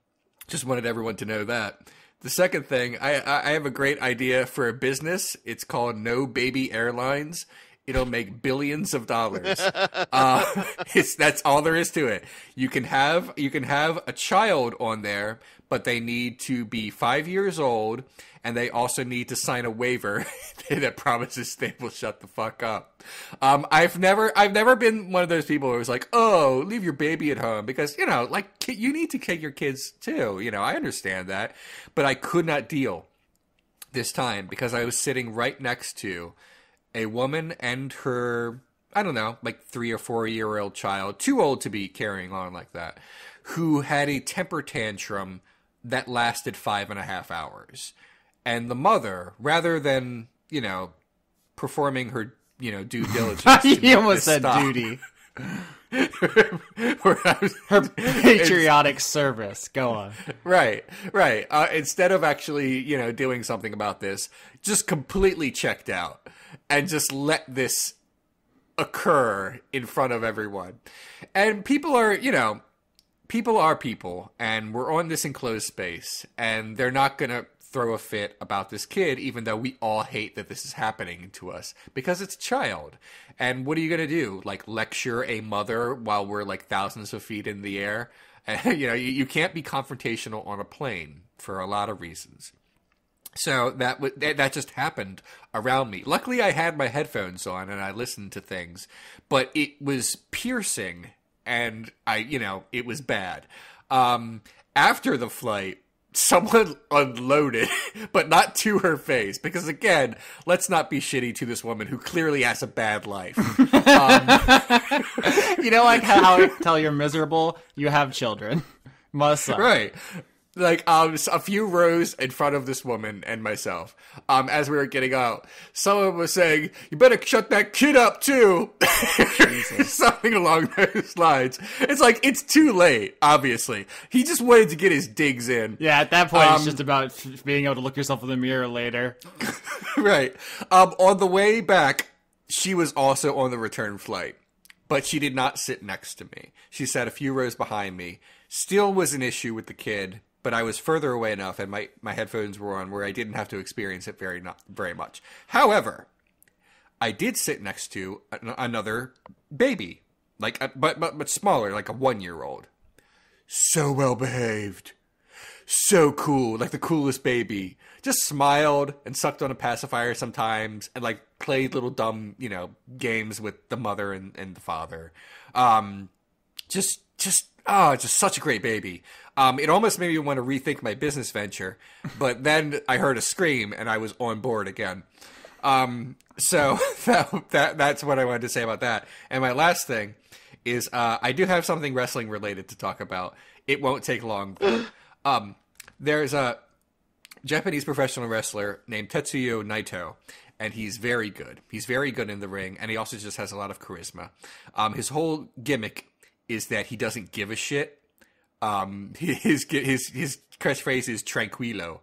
just wanted everyone to know that. The second thing, I, I I have a great idea for a business. It's called No Baby Airlines. It'll make billions of dollars. uh, it's that's all there is to it. You can have you can have a child on there, but they need to be five years old, and they also need to sign a waiver that promises they will shut the fuck up. Um, I've never I've never been one of those people who was like, oh, leave your baby at home because you know, like you need to take your kids too. You know, I understand that, but I could not deal this time because I was sitting right next to a woman and her I don't know, like three or four year old child, too old to be carrying on like that, who had a temper tantrum that lasted five and a half hours. And the mother, rather than, you know, performing her, you know, due diligence. he almost said stop, duty. where I was- Her patriotic service. Go on. Right, right. Uh, instead of actually, you know, doing something about this, just completely checked out and just let this occur in front of everyone. And people are, you know, people are people, and we're on this enclosed space, and they're not going to throw a fit about this kid, even though we all hate that this is happening to us because it's a child. And what are you going to do? Like lecture a mother while we're like thousands of feet in the air? You know, you, you can't be confrontational on a plane for a lot of reasons. So that w- that that just happened around me. Luckily, I had my headphones on and I listened to things, but it was piercing, and I, you know, it was bad. Um, after the flight, someone unloaded, but not to her face, because again, let's not be shitty to this woman who clearly has a bad life. You know, like how I tell you're miserable, you have children. Must suck. right like um a few rows in front of this woman and myself um as we were getting out. Someone was saying you better shut that kid up too. Something along those lines. It's like it's too late obviously. He just wanted to get his digs in. Yeah, at that point, it's Um, just about being able to look yourself in the mirror later. right. Um on the way back she was also on the return flight but she did not sit next to me. She sat a few rows behind me. Still was an issue with the kid but I was further away enough and my, my headphones were on where I didn't have to experience it very not very much. However, I did sit next to an, another baby, like a, but but but smaller, like a one year old. So well behaved, so cool, like the coolest baby. Just smiled and sucked on a pacifier sometimes, and like played little dumb, you know, games with the mother and, and the father. Um, just just oh it's just such a great baby. Um it almost made me want to rethink my business venture but then i heard a scream and i was on board again. Um so that, that that's what i wanted to say about that. And my last thing is uh i do have something wrestling related to talk about. It won't take long. Um there's a Japanese professional wrestler named Tetsuya Naito, and he's very good. He's very good in the ring, and he also just has a lot of charisma. Um, his whole gimmick is that he doesn't give a shit. Um, his his his catchphrase is tranquilo.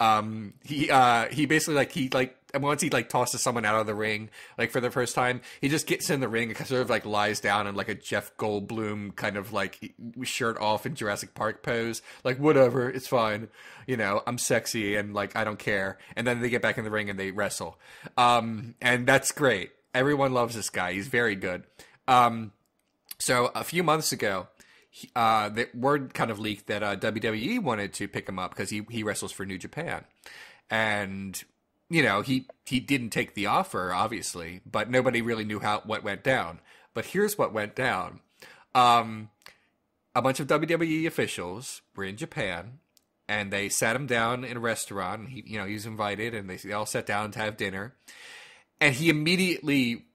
Um, he uh he basically like he like and once he like tosses someone out of the ring like for the first time, he just gets in the ring and sort of like lies down in like a Jeff Goldblum kind of like shirt off in Jurassic Park pose, like whatever, it's fine, you know, I'm sexy and like I don't care. And then they get back in the ring and they wrestle, um, and that's great. Everyone loves this guy. He's very good. Um, so a few months ago, uh, the word kind of leaked that uh, WWE wanted to pick him up because he he wrestles for New Japan, and you know he he didn't take the offer obviously, but nobody really knew how what went down. But here's what went down: um, a bunch of WWE officials were in Japan. And they sat him down in a restaurant. And he, you know, he was invited, and they, they all sat down to have dinner. And he immediately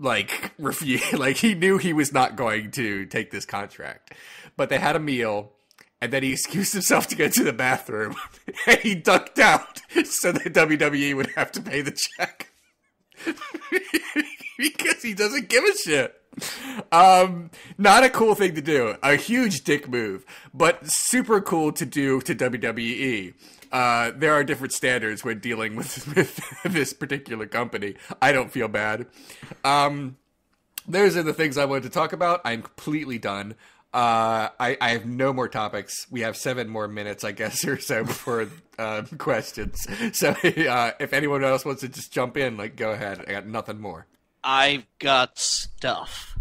like refused like he knew he was not going to take this contract. But they had a meal and then he excused himself to go to the bathroom and he ducked out so that WWE would have to pay the check. Because he doesn't give a shit. Um not a cool thing to do. A huge dick move but super cool to do to WWE uh, there are different standards when dealing with, with this particular company. I don't feel bad. Um, those are the things I wanted to talk about. I'm completely done. Uh, I, I have no more topics. We have seven more minutes, I guess, or so before uh, questions. So uh, if anyone else wants to just jump in, like, go ahead. I got nothing more. I've got stuff.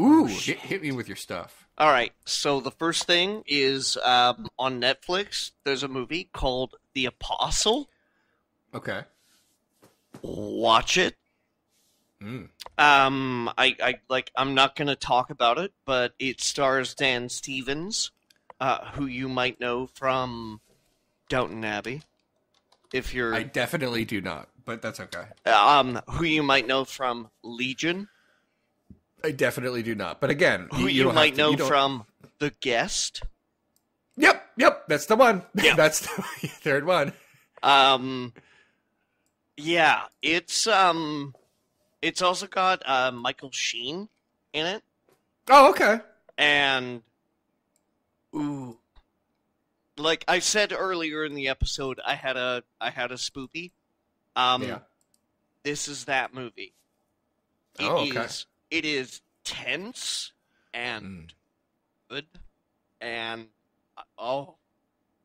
Ooh, hit, hit me with your stuff. All right. So the first thing is um, on Netflix. There's a movie called The Apostle. Okay. Watch it. Mm. Um, I, I like. I'm not gonna talk about it, but it stars Dan Stevens, uh, who you might know from Downton Abbey. If you're, I definitely do not, but that's okay. um, who you might know from Legion, I definitely do not. But again, who you, you, might to- know you from The Guest. Yep, yep, that's the one. Yeah. that's the third one. Um, yeah, it's um, it's also got uh, Michael Sheen in it, Oh, okay. and ooh, like I said earlier in the episode, I had a I had a spoopy. Um, yeah. this is that movie. It Oh, okay. is- it is tense and Mm. good, and uh, oh,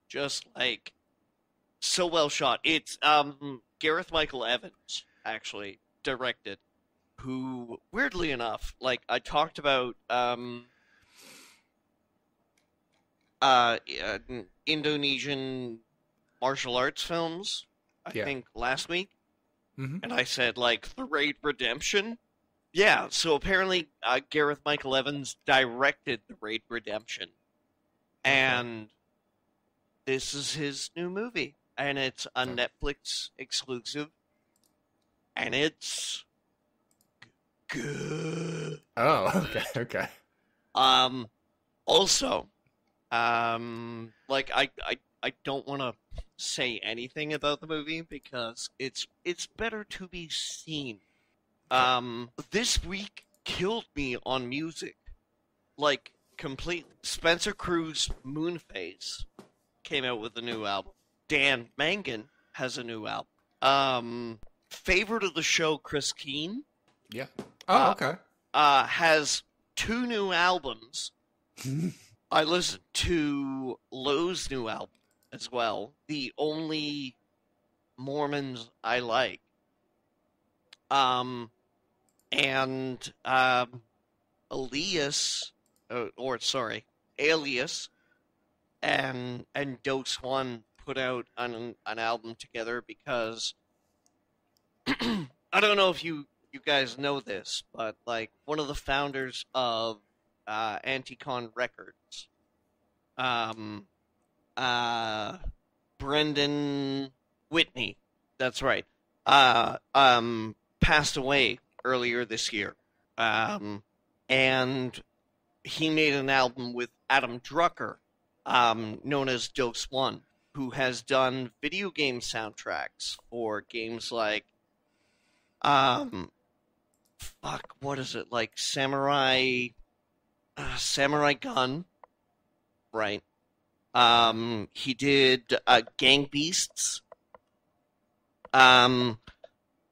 just like so well shot. It's um Gareth Michael Evans actually directed, who weirdly enough, like I talked about um uh, uh, Indonesian martial arts films. I Yeah. think last week, Mhm. and I said like the Raid Redemption. Yeah, so apparently uh, Gareth Michael Evans directed the Raid Redemption, and this is his new movie, and it's a Netflix exclusive, and it's good. Oh, okay, okay. Um, also, um, like I, I, I don't want to say anything about the movie because it's it's better to be seen. Um, this week killed me on music, like complete. Spencer Krug Moonface came out with a new album. Dan Mangan has a new album. Um, favorite of the show, Chris Keane Yeah. Oh, Uh, okay. uh, has two new albums. I listened to Low's new album as well. The only Mormons I like. Um, and um, Elias, uh, or sorry, Alias, and and Doseone put out an an album together because I don't know if you you guys know this, but like one of the founders of uh, Anticon Records, um, uh, Brendan Whitney, that's right, uh, um, passed away earlier this year, um, and he made an album with Adam Drucker, um, known as Doseone, who has done video game soundtracks for games like um fuck what is it? Like samurai uh, Samurai Gunn right? Um he did uh, gang beasts. Um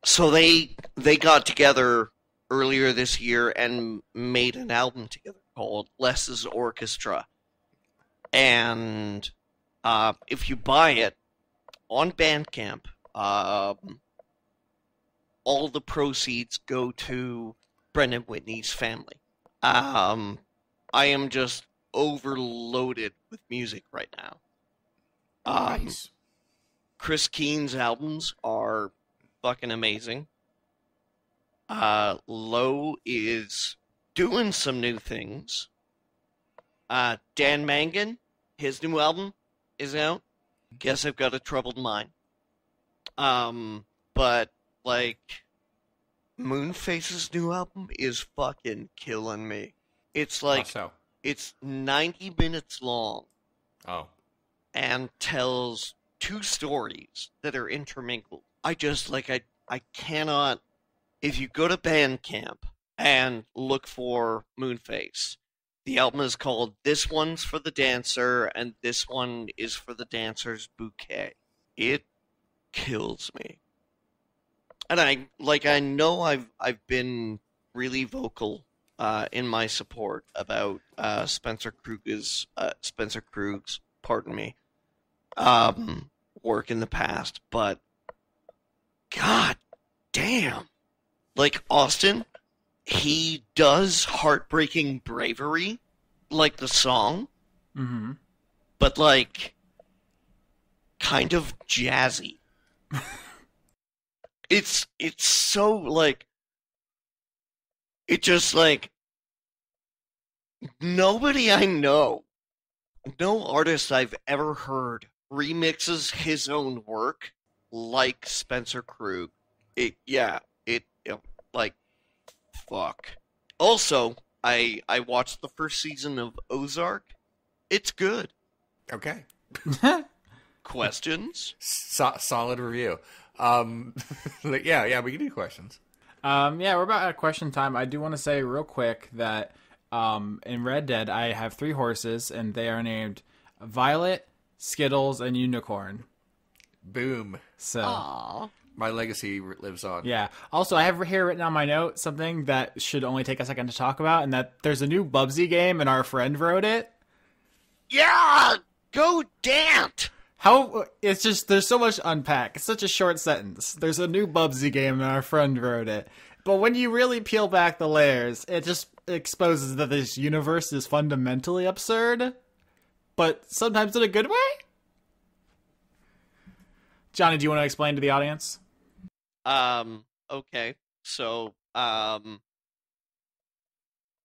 so they they got together earlier this year and made an album together called Les's Orchestra and uh if you buy it on Bandcamp um all the proceeds go to Brendan Whitney's family. Um, I am just overloaded with music right now. Um, nice. Chris Keen's albums are fucking amazing. Uh, Low is doing some new things. Uh, Dan Mangan, his new album is out. Guess I've got a troubled mind. Um, but like, Moonface's new album is fucking killing me. It's like so. it's 90 minutes long Oh. and tells two stories that are intermingled. I just like I I cannot if you go to Bandcamp and look for Moonface, the album is called This One's for the Dancer and this one is for the dancer's bouquet. It kills me. And I like I know I've I've been really vocal uh, in my support about uh, Spencer Krug's uh, Spencer Krug's pardon me um, work in the past, but god damn, like Austin, he does heartbreaking bravery, like the song, Mm-hmm. but like kind of jazzy. it's it's so like it just like nobody I know, no artist I've ever heard remixes his own work like Spencer Krug. It yeah, it, it like fuck. Also, I I watched the first season of Ozark. It's good. Okay. Questions? So- solid review. Um, yeah, yeah, we can do questions. Um, yeah, we're about at question time. I do want to say real quick that um, in Red Dead, I have three horses, and they are named Violet, Skittles, and Unicorn. Boom. So, Aww. My legacy lives on. yeah. Also, I have here written on my note something that should only take a second to talk about, and that there's a new Bubsy game, and our friend wrote it. Yeah, go Dant. How it's just there's so much unpack. It's such a short sentence. There's a new Bubsy game and our friend wrote it. But when you really peel back the layers, it just exposes that this universe is fundamentally absurd. but sometimes in a good way. Johnny, do you want to explain to the audience? Um. Okay. So, um,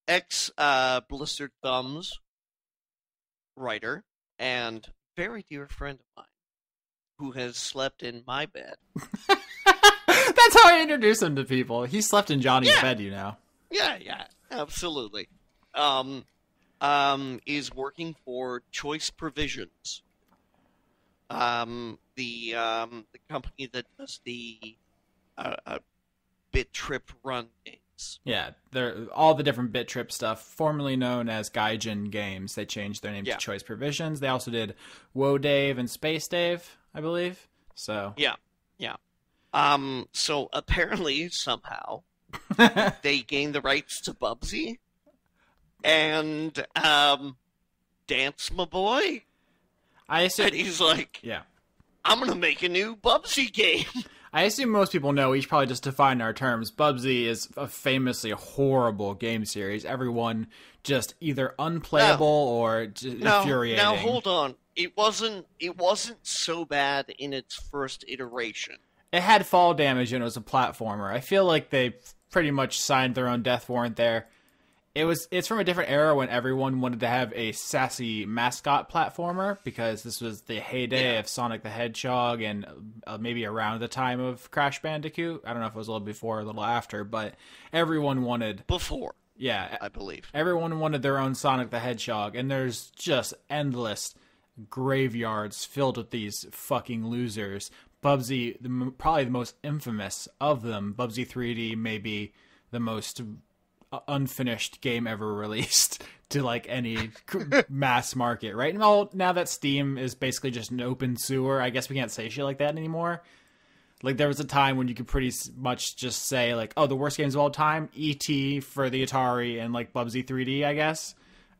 ex uh blistered thumbs writer and very dear friend of mine who has slept in my bed. That's how I introduce him to people. He slept in Johnny's Yeah. bed, you know. Yeah, yeah, absolutely. Um, um, is working for Choice Provisions. Um, the um the company that does the uh, uh Bit Trip run games. Yeah, they're all the different Bit Trip stuff, formerly known as Gaijin Games. They changed their name Yeah. to Choice Provisions. They also did Woah Dave and Space Dave, I believe. So Yeah, yeah. Um, so apparently somehow they gained the rights to Bubsy, and um, Dance my boy, I assume, and he's like, yeah, I'm gonna make a new Bubsy game. I assume most people know. We should probably just define our terms. Bubsy is a famously horrible game series. Everyone just either unplayable or just Now, infuriating. now hold on. It wasn't. It wasn't so bad in its first iteration. it had fall damage and it was a platformer. I feel like they pretty much signed their own death warrant there. It was it's from a different era when everyone wanted to have a sassy mascot platformer because this was the heyday Yeah. of Sonic the Hedgehog and uh, maybe around the time of Crash Bandicoot. I don't know if it was a little before or a little after, but everyone wanted Before, yeah, I believe. everyone wanted their own Sonic the Hedgehog, and there's just endless graveyards filled with these fucking losers. Bubsy, the, probably the most infamous of them, Bubsy 3D, maybe the most unfinished game ever released to like any mass market, right? Well, now that Steam is basically just an open sewer, I guess we can't say shit like that anymore. Like there was a time when you could pretty much just say like, "Oh, the worst games of all time: E.T. for the Atari and like Bubsy 3D." I guess.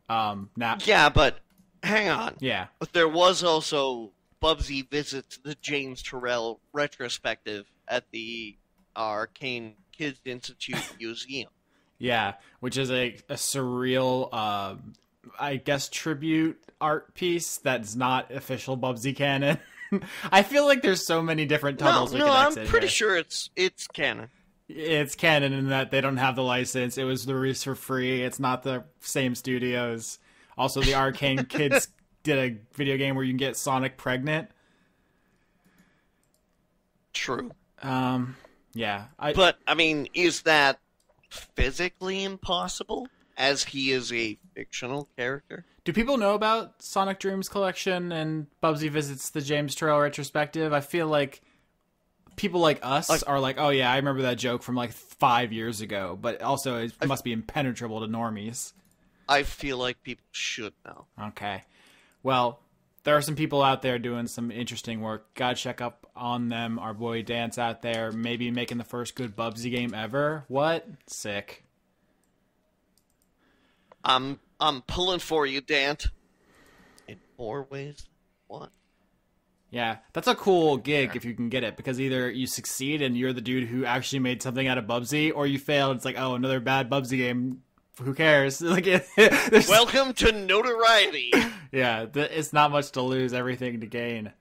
Um, now, Yeah, but hang on. yeah, But there was also Bubsy visits the James Turrell retrospective at the Arcane Kids Institute Museum. Yeah, which is a, a surreal, uh, I guess, tribute art piece that's not official Bubsy canon. I feel like there's so many different No, tunnels we no, I'm pretty here. sure it's it's canon. it's canon in that they don't have the license. It was released for free. It's not the same studios. Also, the Arcane Kids did a video game where you can get Sonic pregnant. True. Um, yeah, I, But I mean, is that physically impossible? As he is a fictional character. do people know about Sonic Dreams collection and Bubsy visits the James Turrell retrospective? I feel like people like us Like- are like, oh yeah, I remember that joke from like five years ago. But also, it must be impenetrable to normies. I feel like people should know. Okay. Well, there are some people out there doing some interesting work. Gotta check up on them. Our boy Dance out there, maybe making the first good Bubsy game ever. What? Sick. I'm I'm pulling for you, Dant. In more ways than one. Yeah, that's a cool gig if you can get it because either you succeed and you're the dude who actually made something out of Bubsy, or you fail. And it's like, oh, another bad Bubsy game. Who cares? Like, Welcome to notoriety. yeah, it's not much to lose, everything to gain.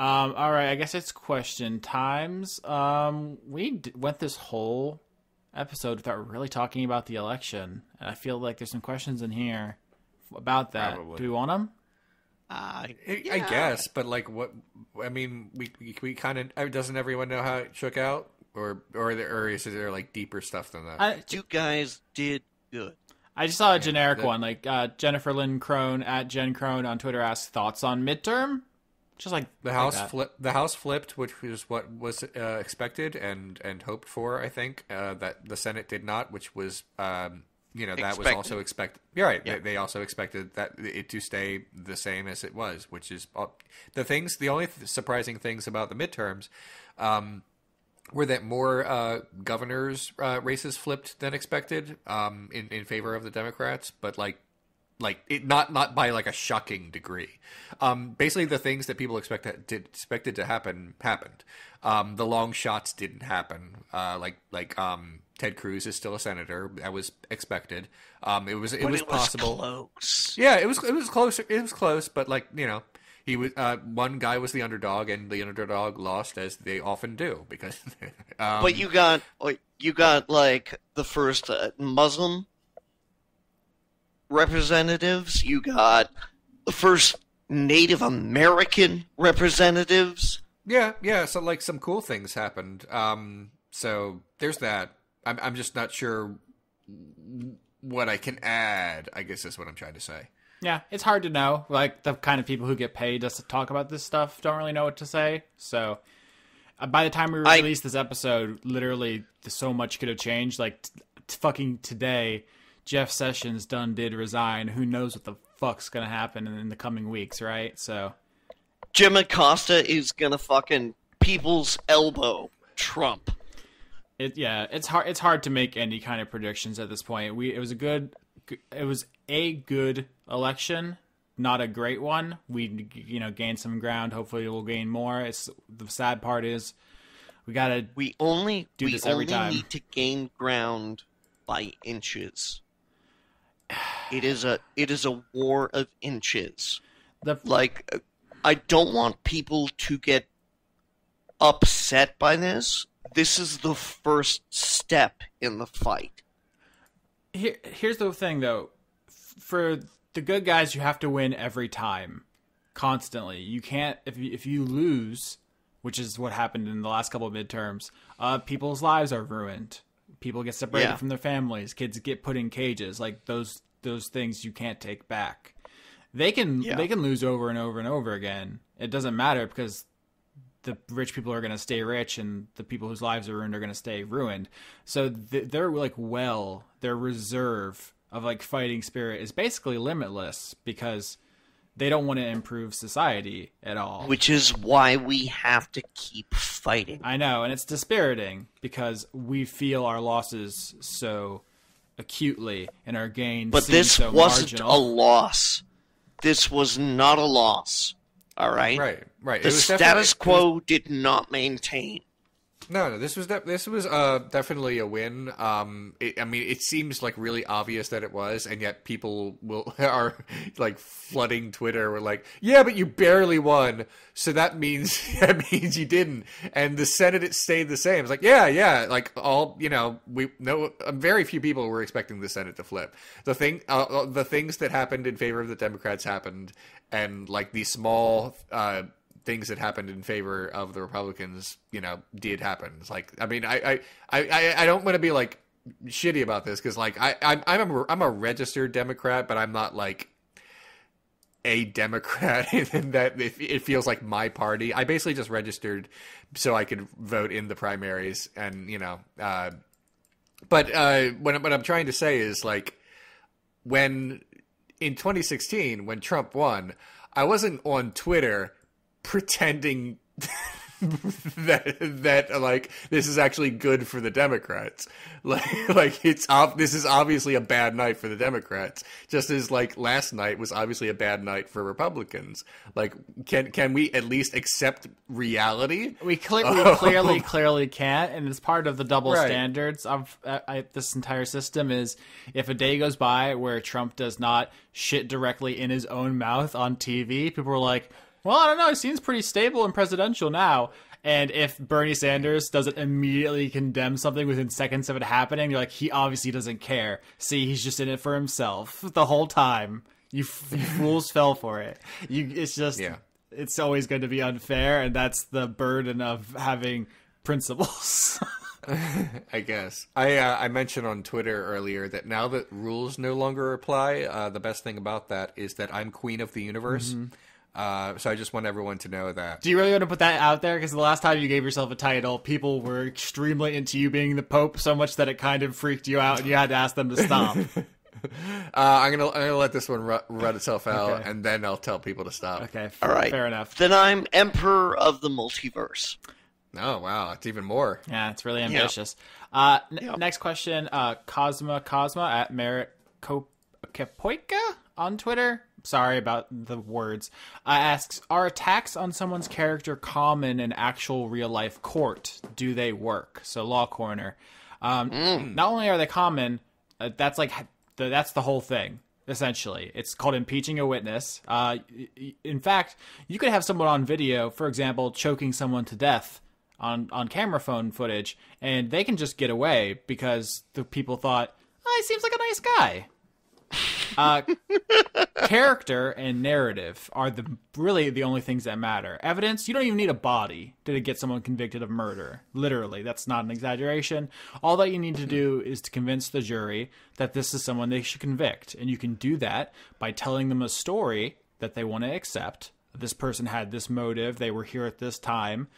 Um, all right, I guess it's question times. Um, we d- went this whole episode without really talking about the election, and I feel like there's some questions in here about that. Probably. Do we want them? Uh, I yeah. I guess, but like, what? I mean, we we, we kind of doesn't everyone know how it shook out, or or there, or is there like deeper stuff than that? I, You guys did good. I just saw a generic that- one, like uh, Jennifer Lynn Crone at Jen Crone on Twitter asks thoughts on midterm. Just like the house that. flip, the house flipped, which was what was uh, expected and and hoped for. I think uh, that the Senate did not, which was um, you know that was also expected. You're right. Yeah. They, they also expected that it to stay the same as it was, which is uh, the things. The only th- surprising things about the midterms. Um, were that more uh, governors uh, races flipped than expected um, in in favor of the Democrats, but like like it not not by like a shocking degree. Um, basically, the things that people expect to, did, expected to happen happened. Um, the long shots didn't happen. Uh, like like um, Ted Cruz is still a senator. That was expected. Um, it was it was it was possible. close. Yeah, it was it was close. It was close, but like you know, he was uh, one guy was the underdog, and the underdog lost as they often do because. um, But you got you got like the first uh, Muslim representatives. You got the first Native American representatives. yeah, yeah. So like some cool things happened. Um, so there's that. I'm I'm just not sure what I can add. I guess is what I'm trying to say. Yeah, it's hard to know. Like the kind of people who get paid just to talk about this stuff don't really know what to say. So uh, by the time we I- release this episode, literally so much could have changed. Like t- t- fucking today, Jeff Sessions done did resign. Who knows what the fuck's gonna happen in, in the coming weeks, right? So Jim Acosta is gonna fucking people's elbow Trump. it yeah, it's hard. It's hard to make any kind of predictions at this point. We it was a good, it was a good election, not a great one. We you know gained some ground. Hopefully, we'll gain more. It's the sad part is we gotta We only Do we this every only time. need to gain ground by inches. It is a it is a war of inches. the Like I don't want people to get upset by this. This is the first step in the fight. here, here's the thing though for the good guys you have to win every time constantly you can't if you, if you lose which is what happened in the last couple of midterms uh people's lives are ruined people get separated Yeah. from their families kids get put in cages like those those things you can't take back they can Yeah. they can lose over and over and over again it doesn't matter because the rich people are going to stay rich and the people whose lives are ruined are going to stay ruined. So th- their like well, their reserve of like fighting spirit is basically limitless because they don't want to improve society at all. Which is why we have to keep fighting. I know, and it's dispiriting because we feel our losses so acutely and our gains But seem this so wasn't marginal. a loss. This was not a loss. All right? Right, right. The status definitely- it was- quo did not maintain. No, no, this was de- this was uh, definitely a win. Um, it, I mean, it seems like really obvious that it was, and yet people will are like flooding Twitter. We're like, yeah, but you barely won, so that means that means you didn't. And the Senate it stayed the same. It's like, yeah, yeah, like all you know, we no, uh, very few people were expecting the Senate to flip. The thing, uh, uh, the things that happened in favor of the Democrats happened, and like these small. Uh, things that happened in favor of the Republicans, you know, did happen. It's like, I mean, I, I, I, I- I don't want to be like shitty about this because, like, I, I'm, I'm a, I'm a registered Democrat, but I'm not like a Democrat in that it, it feels like my party. I basically just registered so I could vote in the primaries, and you know, uh, but uh, what, what I'm trying to say is like when in 2016 when Trump won, I wasn't on Twitter pretending that that like this is actually good for the Democrats. Like like it's ob- this is obviously a bad night for the Democrats. Just as like last night was obviously a bad night for Republicans. Like can can we at least accept reality? We, Oh. we clearly, clearly can't, and it's part of the double Right. standards of uh, I, this entire system. Is if a day goes by where Trump does not shit directly in his own mouth on TV, people are like, "Well, I don't know. It seems pretty stable and presidential now." And if Bernie Sanders doesn't immediately condemn something within seconds of it happening, you're like, he obviously doesn't care. See, he's just in it for himself the whole time. You, f- you fools fell for it. You, it's just Yeah. it's always going to be unfair, and that's the burden of having principles. I guess I uh, I mentioned on Twitter earlier that now that rules no longer apply, uh, the best thing about that is that I'm queen of the universe. Uh, so I just want everyone to know that. Do you really want to put that out there? Because the last time you gave yourself a title, people were extremely into you being the Pope so much that it kind of freaked you out, and you had to ask them to stop. Uh, I'm gonna I'm gonna let this one ru- run itself out, Okay. and then I'll tell people to stop. okay, f- All right. fair enough. Then I'm Emperor of the Multiverse. Oh wow, it's even more. Yeah, it's really ambitious. Uh, n- Yeah. Next question, uh, Cosma Cosma at Merit Ko- Kapoika on Twitter. Sorry about the words. Uh, asks, are attacks on someone's character common in actual real life court? Do they work? So Law Corner. Um, Not only are they common, uh, that's like the, that's the whole thing. Essentially, it's called impeaching a witness. Uh, in fact, you could have someone on video, for example, choking someone to death on on camera phone footage, and they can just get away because the people thought, "Oh, he seems like a nice guy." Uh, character and narrative are the really the only things that matter. Evidence, you don't even need a body to get someone convicted of murder. Literally, that's not an exaggeration. All that you need to do is to convince the jury that this is someone they should convict, and you can do that by telling them a story that they want to accept. This person had this motive, they were here at this time,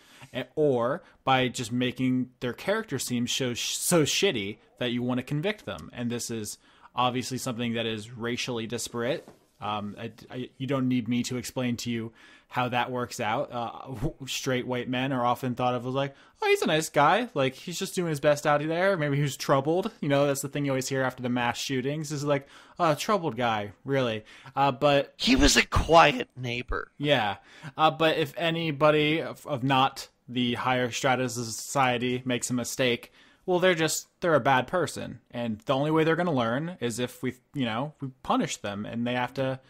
or by just making their character seem so so shitty that you want to convict them. And this is obviously something that is racially disparate. Um, I, I, you don't need me to explain to you how that works out. Uh, straight white men are often thought of as like, oh, he's a nice guy. Like he's just doing his best out there. Maybe he's troubled. You know, that's the thing you always hear after the mass shootings. Is like, oh, troubled guy, really. Uh, but He was a quiet neighbor. yeah, uh, but if anybody of, of not the higher stratas of society makes a mistake, well, they're just they're a bad person, and the only way they're going to learn is if we, you know, we punish them, and they have to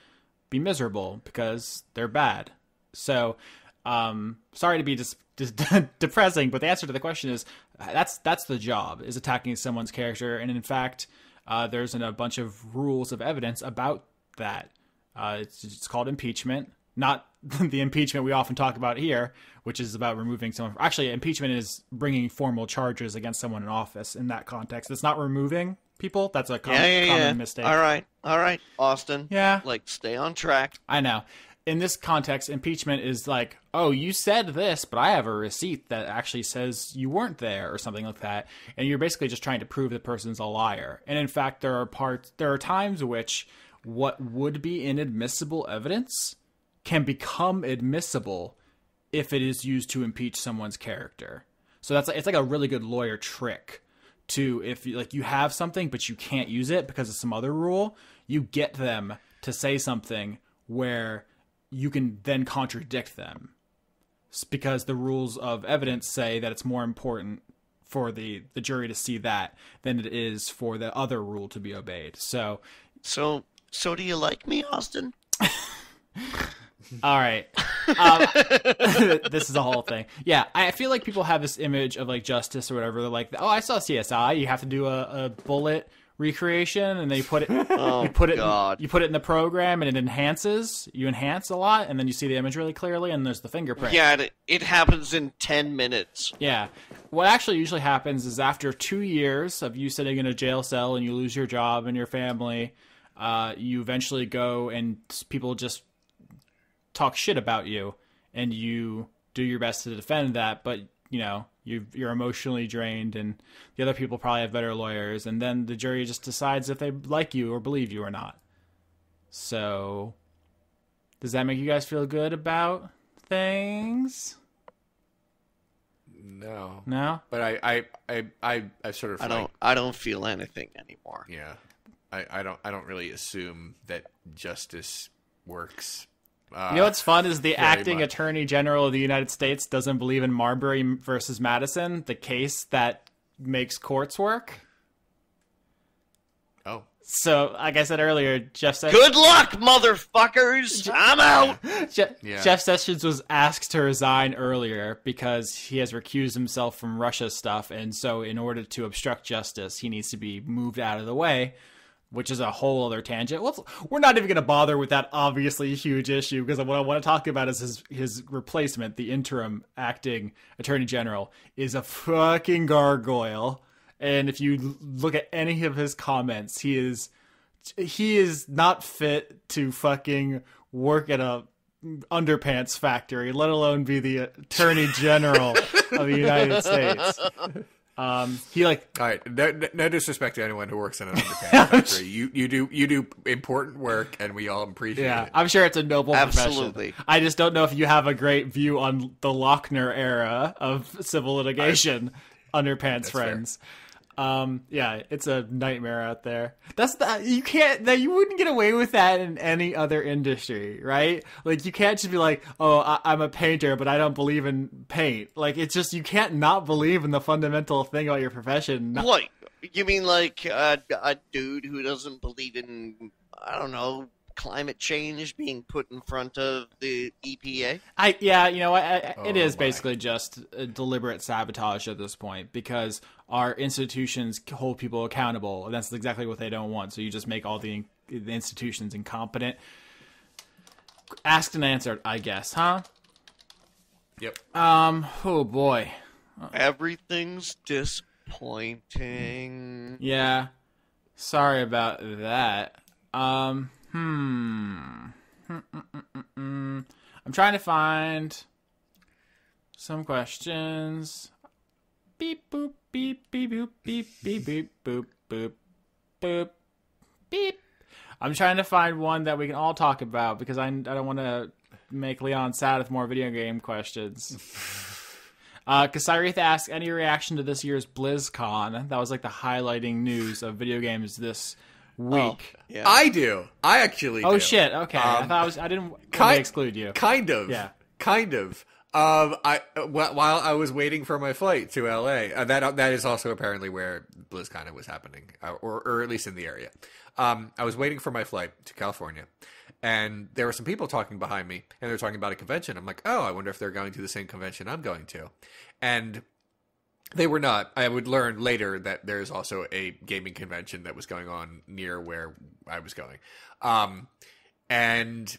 be miserable because they're bad. So, um, sorry to be dis- dis- depressing, but the answer to the question is that's that's the job is attacking someone's character, and in fact, uh, there's an, a bunch of rules of evidence about that. Uh, it's, it's called impeachment, not the impeachment we often talk about here, which is about removing someone. Actually, impeachment is bringing formal charges against someone in office. In that context, it's not removing people. That's a com- Yeah, yeah, common yeah. mistake. All right, all right, Austin. Yeah. Like, stay on track. I know. In this context, impeachment is like, oh, you said this, but I have a receipt that actually says you weren't there, or something like that, and you're basically just trying to prove the person's a liar. And in fact, there are parts, there are times which what would be inadmissible evidence can become admissible if it is used to impeach someone's character. So that's it's like a really good lawyer trick to if you, like you have something but you can't use it because of some other rule, you get them to say something where you can then contradict them. It's because the rules of evidence say that it's more important for the the jury to see that than it is for the other rule to be obeyed. So, So, so do you like me, Austin? all right. Um, this is a whole thing. Yeah, I feel like people have this image of like justice or whatever. They're like, oh, I saw CSI. You have to do a, a bullet recreation, and they put it. Oh, you put it. God. You put it in the program, and it enhances. You enhance a lot, and then you see the image really clearly, and there's the fingerprint. Yeah, it, it happens in 10 minutes. Yeah. What actually usually happens is after two years of you sitting in a jail cell and you lose your job and your family, uh, you eventually go and people just talk shit about you, and you do your best to defend that, but you know you you're emotionally drained, and the other people probably have better lawyers, and then the jury just decides if they like you or believe you or not. So, does that make you guys feel good about things? No, No. but I, I, I, I, I sort of I like, don't I don't feel anything anymore. yeah, I, I don't, I don't really assume that justice works. Uh, You know what's fun is the acting much. attorney general of the United States doesn't believe in Marbury versus Madison, the case that makes courts work. oh, So, like I said earlier, Jeff Sessions, Good luck, motherfuckers! I'm out! Je- Yeah. Jeff Sessions was asked to resign earlier because he has recused himself from Russia stuff, and so in order to obstruct justice, he needs to be moved out of the way. Which is a whole other tangent. Let's, we're not even going to bother with that obviously huge issue because what I want to talk about is his his replacement, the interim acting attorney general, is a fucking gargoyle. And if you look at any of his comments, he is he is not fit to fucking work at a underpants factory, let alone be the attorney general of the United States. Um, he like all right. No, no- no disrespect to anyone who works in an underpants factory. You, you do, you do important work, and we all appreciate Yeah, it. I'm sure it's a noble Absolutely. profession. I just don't know if you have a great view on the Lochner era of civil litigation, underpants fair. Um, yeah, it's a nightmare out there. That's the you can't that you wouldn't get away with that in any other industry, right? Like you can't just be like, oh, I, I'm a painter, but I don't believe in paint. Like it's just you can't not believe in the fundamental thing about your profession. What? You mean like a, a dude who doesn't believe in, I don't know, climate change being put in front of the EPA? I yeah, you know, I, I, Oh, is my. basically just a deliberate sabotage at this point because our institutions hold people accountable, and that's exactly what they don't want. So you just make all the, the institutions incompetent. Asked and answered, I guess, huh? Yep. Um. Oh boy. Everything's disappointing. Yeah. Sorry about that. Um. Hmm. Hmm-mm-mm-mm-mm. I'm trying to find some questions. Beep boop beep beep boop beep beep beep boop boop boop beep. I'm trying to find one that we can all talk about because I, I don't want to make Leon sad with more video game questions. Uh, Kasirith asks any reaction to this year's BlizzCon. That was like the highlighting news of video games this week. Yeah. I do. I actually. Oh, do. shit! Okay, I Um, thought I was. I didn't kind- exclude you. Kind of. Yeah. Kind of. Um, I while I was waiting for my flight to LA, uh, that that is also apparently where BlizzCon was happening, uh, or or at least in the area. Um, I was waiting for my flight to California, and there were some people talking behind me, and they're talking about a convention. I'm like, oh, I wonder if they're going to the same convention I'm going to, and they were not. I would learn later that there's also a gaming convention that was going on near where I was going. Um, and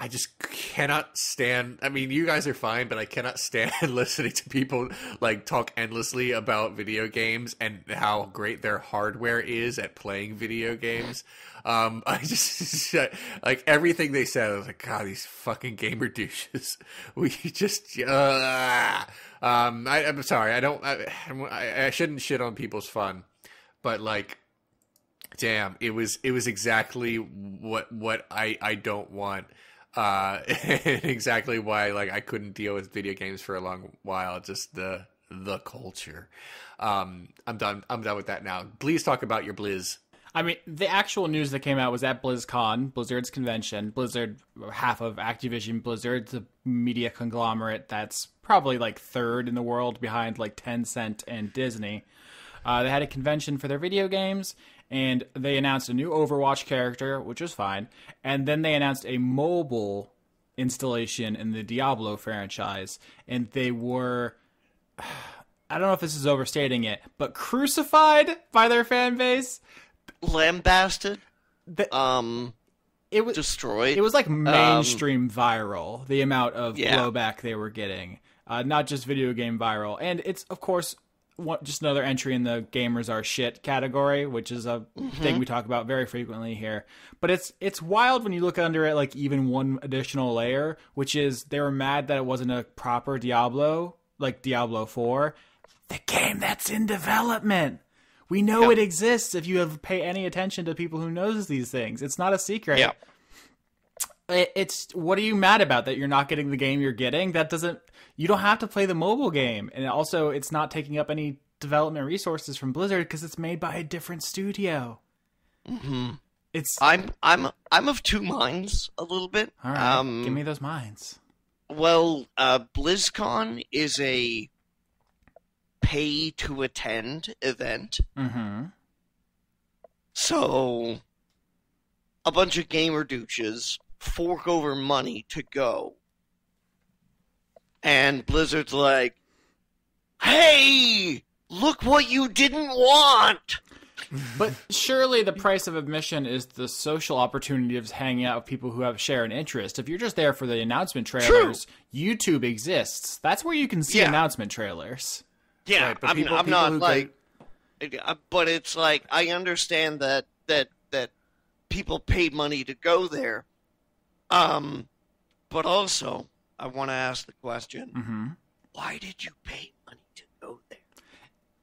I just cannot stand. I mean, you guys are fine, but I cannot stand listening to people like talk endlessly about video games and how great their hardware is at playing video games. Um, I just like everything they said. I was like, God, these fucking gamer douches. We just. Uh, um, I, I'm sorry. I don't. I, I, shouldn't shit on people's fun, but like damn it was it was exactly what what i i don't want uh and exactly why like i couldn't deal with video games for a long while just the the culture um i'm done i'm done with that now please talk about your blizz I mean, the actual news that came out was at BlizzCon, Blizzard's convention. Blizzard, half of Activision Blizzard's a media conglomerate that's probably like third in the world behind like Tencent and Disney. Uh, they had a convention for their video games, and they announced a new Overwatch character, which was fine. And then they announced a mobile installation in the Diablo franchise, and they were. I don't know if this is overstating it, but crucified by their fan base. Lambasted, The- um, it was destroyed. it was like mainstream viral the amount of Yeah. blowback they were getting uh, not just video game viral. And it's of course one, just another entry in the gamers are shit category which is a thing we talk about very frequently here. But it's it's wild when you look under it like even one additional layer which is they were mad that it wasn't a proper diablo like diablo 4 the game that's in development. We know Yeah. it exists if you have pay any attention to people who knows these things. It's not a secret. Yeah. it- it's what are you mad about that you're not getting the game you're getting? That doesn't you don't have to play the mobile game. And also it's not taking up any development resources from blizzard because it's made by a different studio. Hmm it's I'm I'm I'm of two minds a little bit. all right Um, give me those minds. Well, uh, BlizzCon is a pay to attend event, mm-hmm. So a bunch of gamer douches fork over money to go, and Blizzard's like, "Hey, look what you didn't want." but surely the price of admission is the social opportunity of hanging out with people who have share an interest. If you're just there for the announcement trailers youtube exists. That's where you can see Yeah. announcement trailers. Yeah, Right, but I'm, people- I'm people not like, uh, but it's like I understand that that that people paid money to go there, um, but also I want to ask the question: mm-hmm Why did you pay money to go there?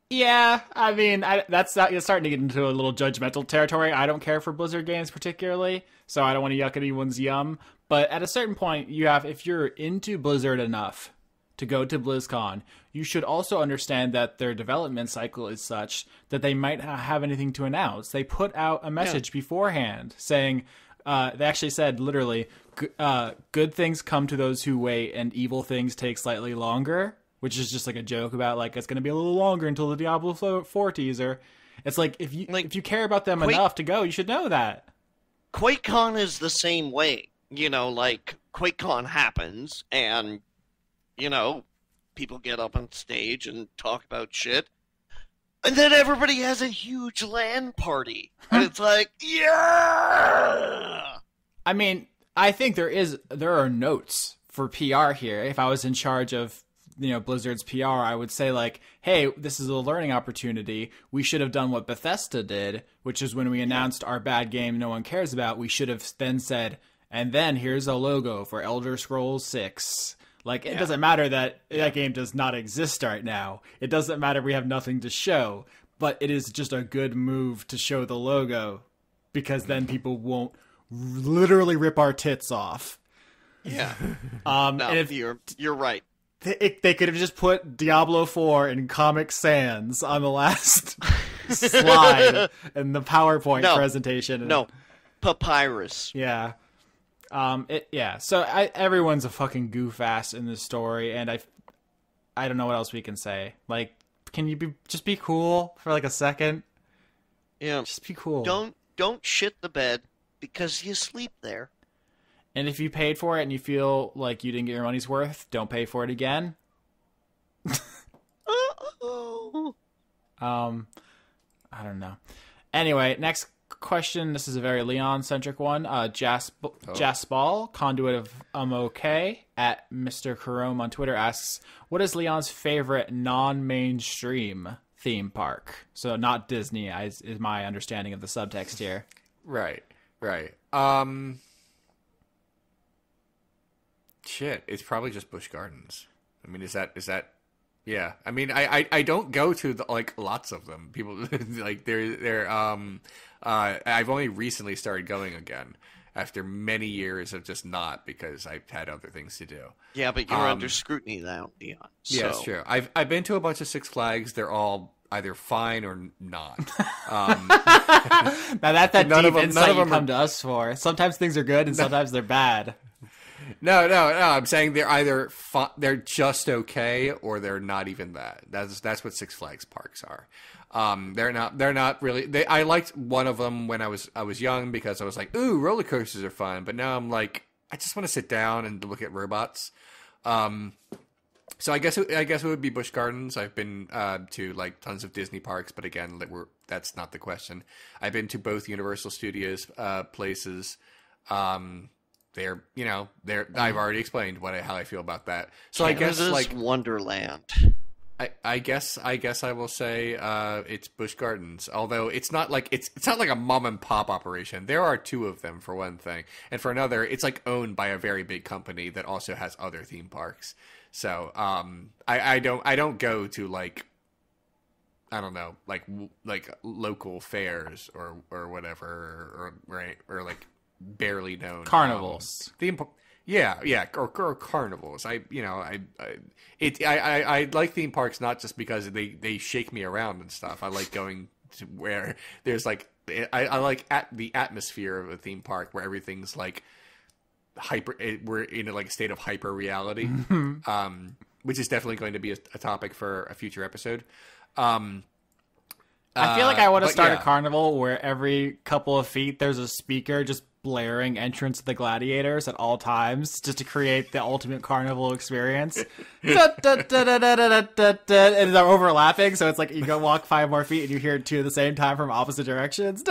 Yeah, I mean, I, that's not, you're starting to get into a little judgmental territory. I don't care for Blizzard games particularly, so I don't want to yuck anyone's yum. But at a certain point, you have if you're into Blizzard enough, to go to BlizzCon, you should also understand that their development cycle is such that they might not have anything to announce. They put out a message beforehand saying, uh, they actually said literally, uh, good things come to those who wait, and evil things take slightly longer, which is just like a joke about like it's going to be a little longer until the Diablo 4 teaser. It's like if you Like, if you care about them Quake- enough to go, you should know that. QuakeCon is the same way. You know, like QuakeCon happens, and you know, people get up on stage and talk about shit, and then everybody has a huge LAN party, and it's like, yeah, I mean, I think there is there are notes for PR here. If I was in charge of you know Blizzard's PR, I would say like, "Hey, this is a learning opportunity. We should have done what Bethesda did, which is when we announced our bad game no one cares about, we should have then said, and then here's a logo for Elder Scrolls 6." Like it doesn't matter that that game does not exist right now. It doesn't matter we have nothing to show, but it is just a good move to show the logo because then mm-hmm. people won't literally rip our tits off. yeah. Um, No, and if you're you're right. they, they could have just put Diablo 4 in Comic Sans on the last slide in the PowerPoint No. presentation. No, papyrus. Yeah. Um. It. Yeah. So I, everyone's a fucking goof ass in this story, and I, I don't know what else we can say. Like, can you be just be cool for like a second? Yeah. Just be cool. Don't don't shit the bed because you sleep there. And if you paid for it and you feel like you didn't get your money's worth, don't pay for it again. Oh. Um, I don't know. Anyway, next question. This is a very Leon centric one. Uh, Jasp Jaspal, conduit of um okay at Mr. Jerome on Twitter asks, "What is Leon's favorite non-mainstream theme park?" So not Disney, is, is my understanding of the subtext here. Right, right. Um, shit, it's probably just Busch Gardens. I mean, is that is that? Yeah, I mean, I I, I don't go to the, like lots of them. People like they're they're um uh I've only recently started going again after many years of just not because I've had other things to do. Yeah, but you're Um, under scrutiny now, Leon. So. Yeah, it's true. I've I've been to a bunch of Six Flags. They're all either fine or not. Um, Now that's that None deep of 'em- none insight of you come are- to us for. Sometimes things are good and sometimes they're bad. No, no, no. I'm saying they're either fu- they're just okay or they're not even that. That's that's what Six Flags parks are. Um, they're not. They're not really. They. I liked one of them when I was I was young because I was like, ooh, roller coasters are fun. But now I'm like, I just want to sit down and look at robots. Um, so I guess it, I guess it would be Busch Gardens. I've been uh, to like tons of Disney parks, but again, that's not the question. I've been to both Universal Studios uh, places. Um, they're you know they're I've already explained what I, how I feel about that. So I guess like Wonderland. I, I guess I guess I will say uh, it's Busch Gardens. Although it's not like it's it's not like a mom and pop operation. There are two of them for one thing, and for another, it's like owned by a very big company that also has other theme parks. So um, I, I don't I don't go to like I don't know like like local fairs or or whatever or right or like barely known um, Carnivals. theme par- yeah yeah or, or carnivals i you know I, I it I, I i like theme parks not just because they they shake me around and stuff i like going to where there's like i, I like at the atmosphere of a theme park where everything's like hyper we're in a, like a state of hyper reality um which is definitely going to be a, a topic for a future episode um I feel like uh, I want to but start yeah. a carnival where every couple of feet there's a speaker just blaring entrance of the gladiators at all times just to create the ultimate carnival experience. and they're overlapping, so it's like you go walk five more feet and you hear two at the same time from opposite directions.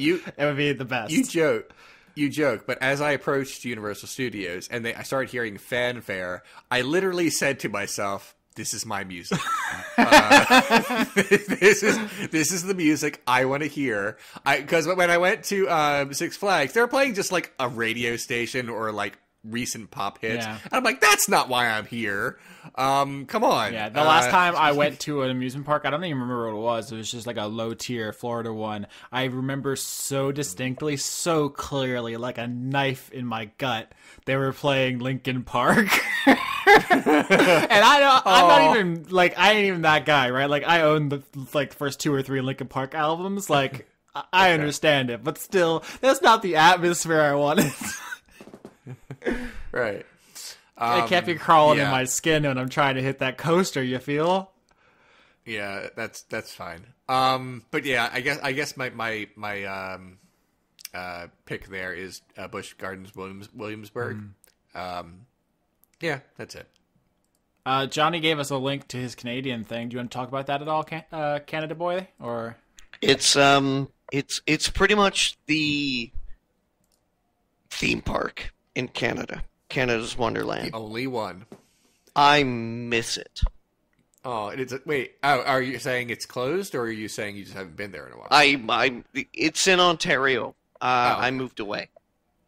you, it would be the best. You joke you joke, but as I approached Universal Studios and they, I started hearing fanfare, I literally said to myself, "This is my music. Uh, this is this is the music I want to hear." I because when I went to um, Six Flags, they were playing just like a radio station or like recent pop hits. Yeah. And I'm like, that's not why I'm here. Um, come on. Yeah, the last Uh, time I went to an amusement park, I don't even remember what it was. It was just like a low tier Florida one. I remember so distinctly, so clearly, like a knife in my gut. They were playing Linkin Park. and I don't, I'm not even like I ain't even that guy, right? Like I own the like first two or three Linkin Park albums. Like I, I understand it, but still, that's not the atmosphere I wanted. Right. it can't be crawling in my skin when I'm trying to hit that coaster. You feel? Yeah, that's that's fine. Um, but yeah, I guess I guess my my my um, uh, pick there is uh, Busch Gardens Williams Williamsburg. Um, yeah, that's it. Uh, Johnny gave us a link to his Canadian thing. Do you want to talk about that at all, Can- uh, Canada boy? Or It's um, it's it's pretty much the theme park in Canada, Canada's Wonderland. The only one. I miss it. Oh, it is. Wait, are you saying it's closed, or are you saying you just haven't been there in a while? I I it's in Ontario. Uh, Oh. I moved away.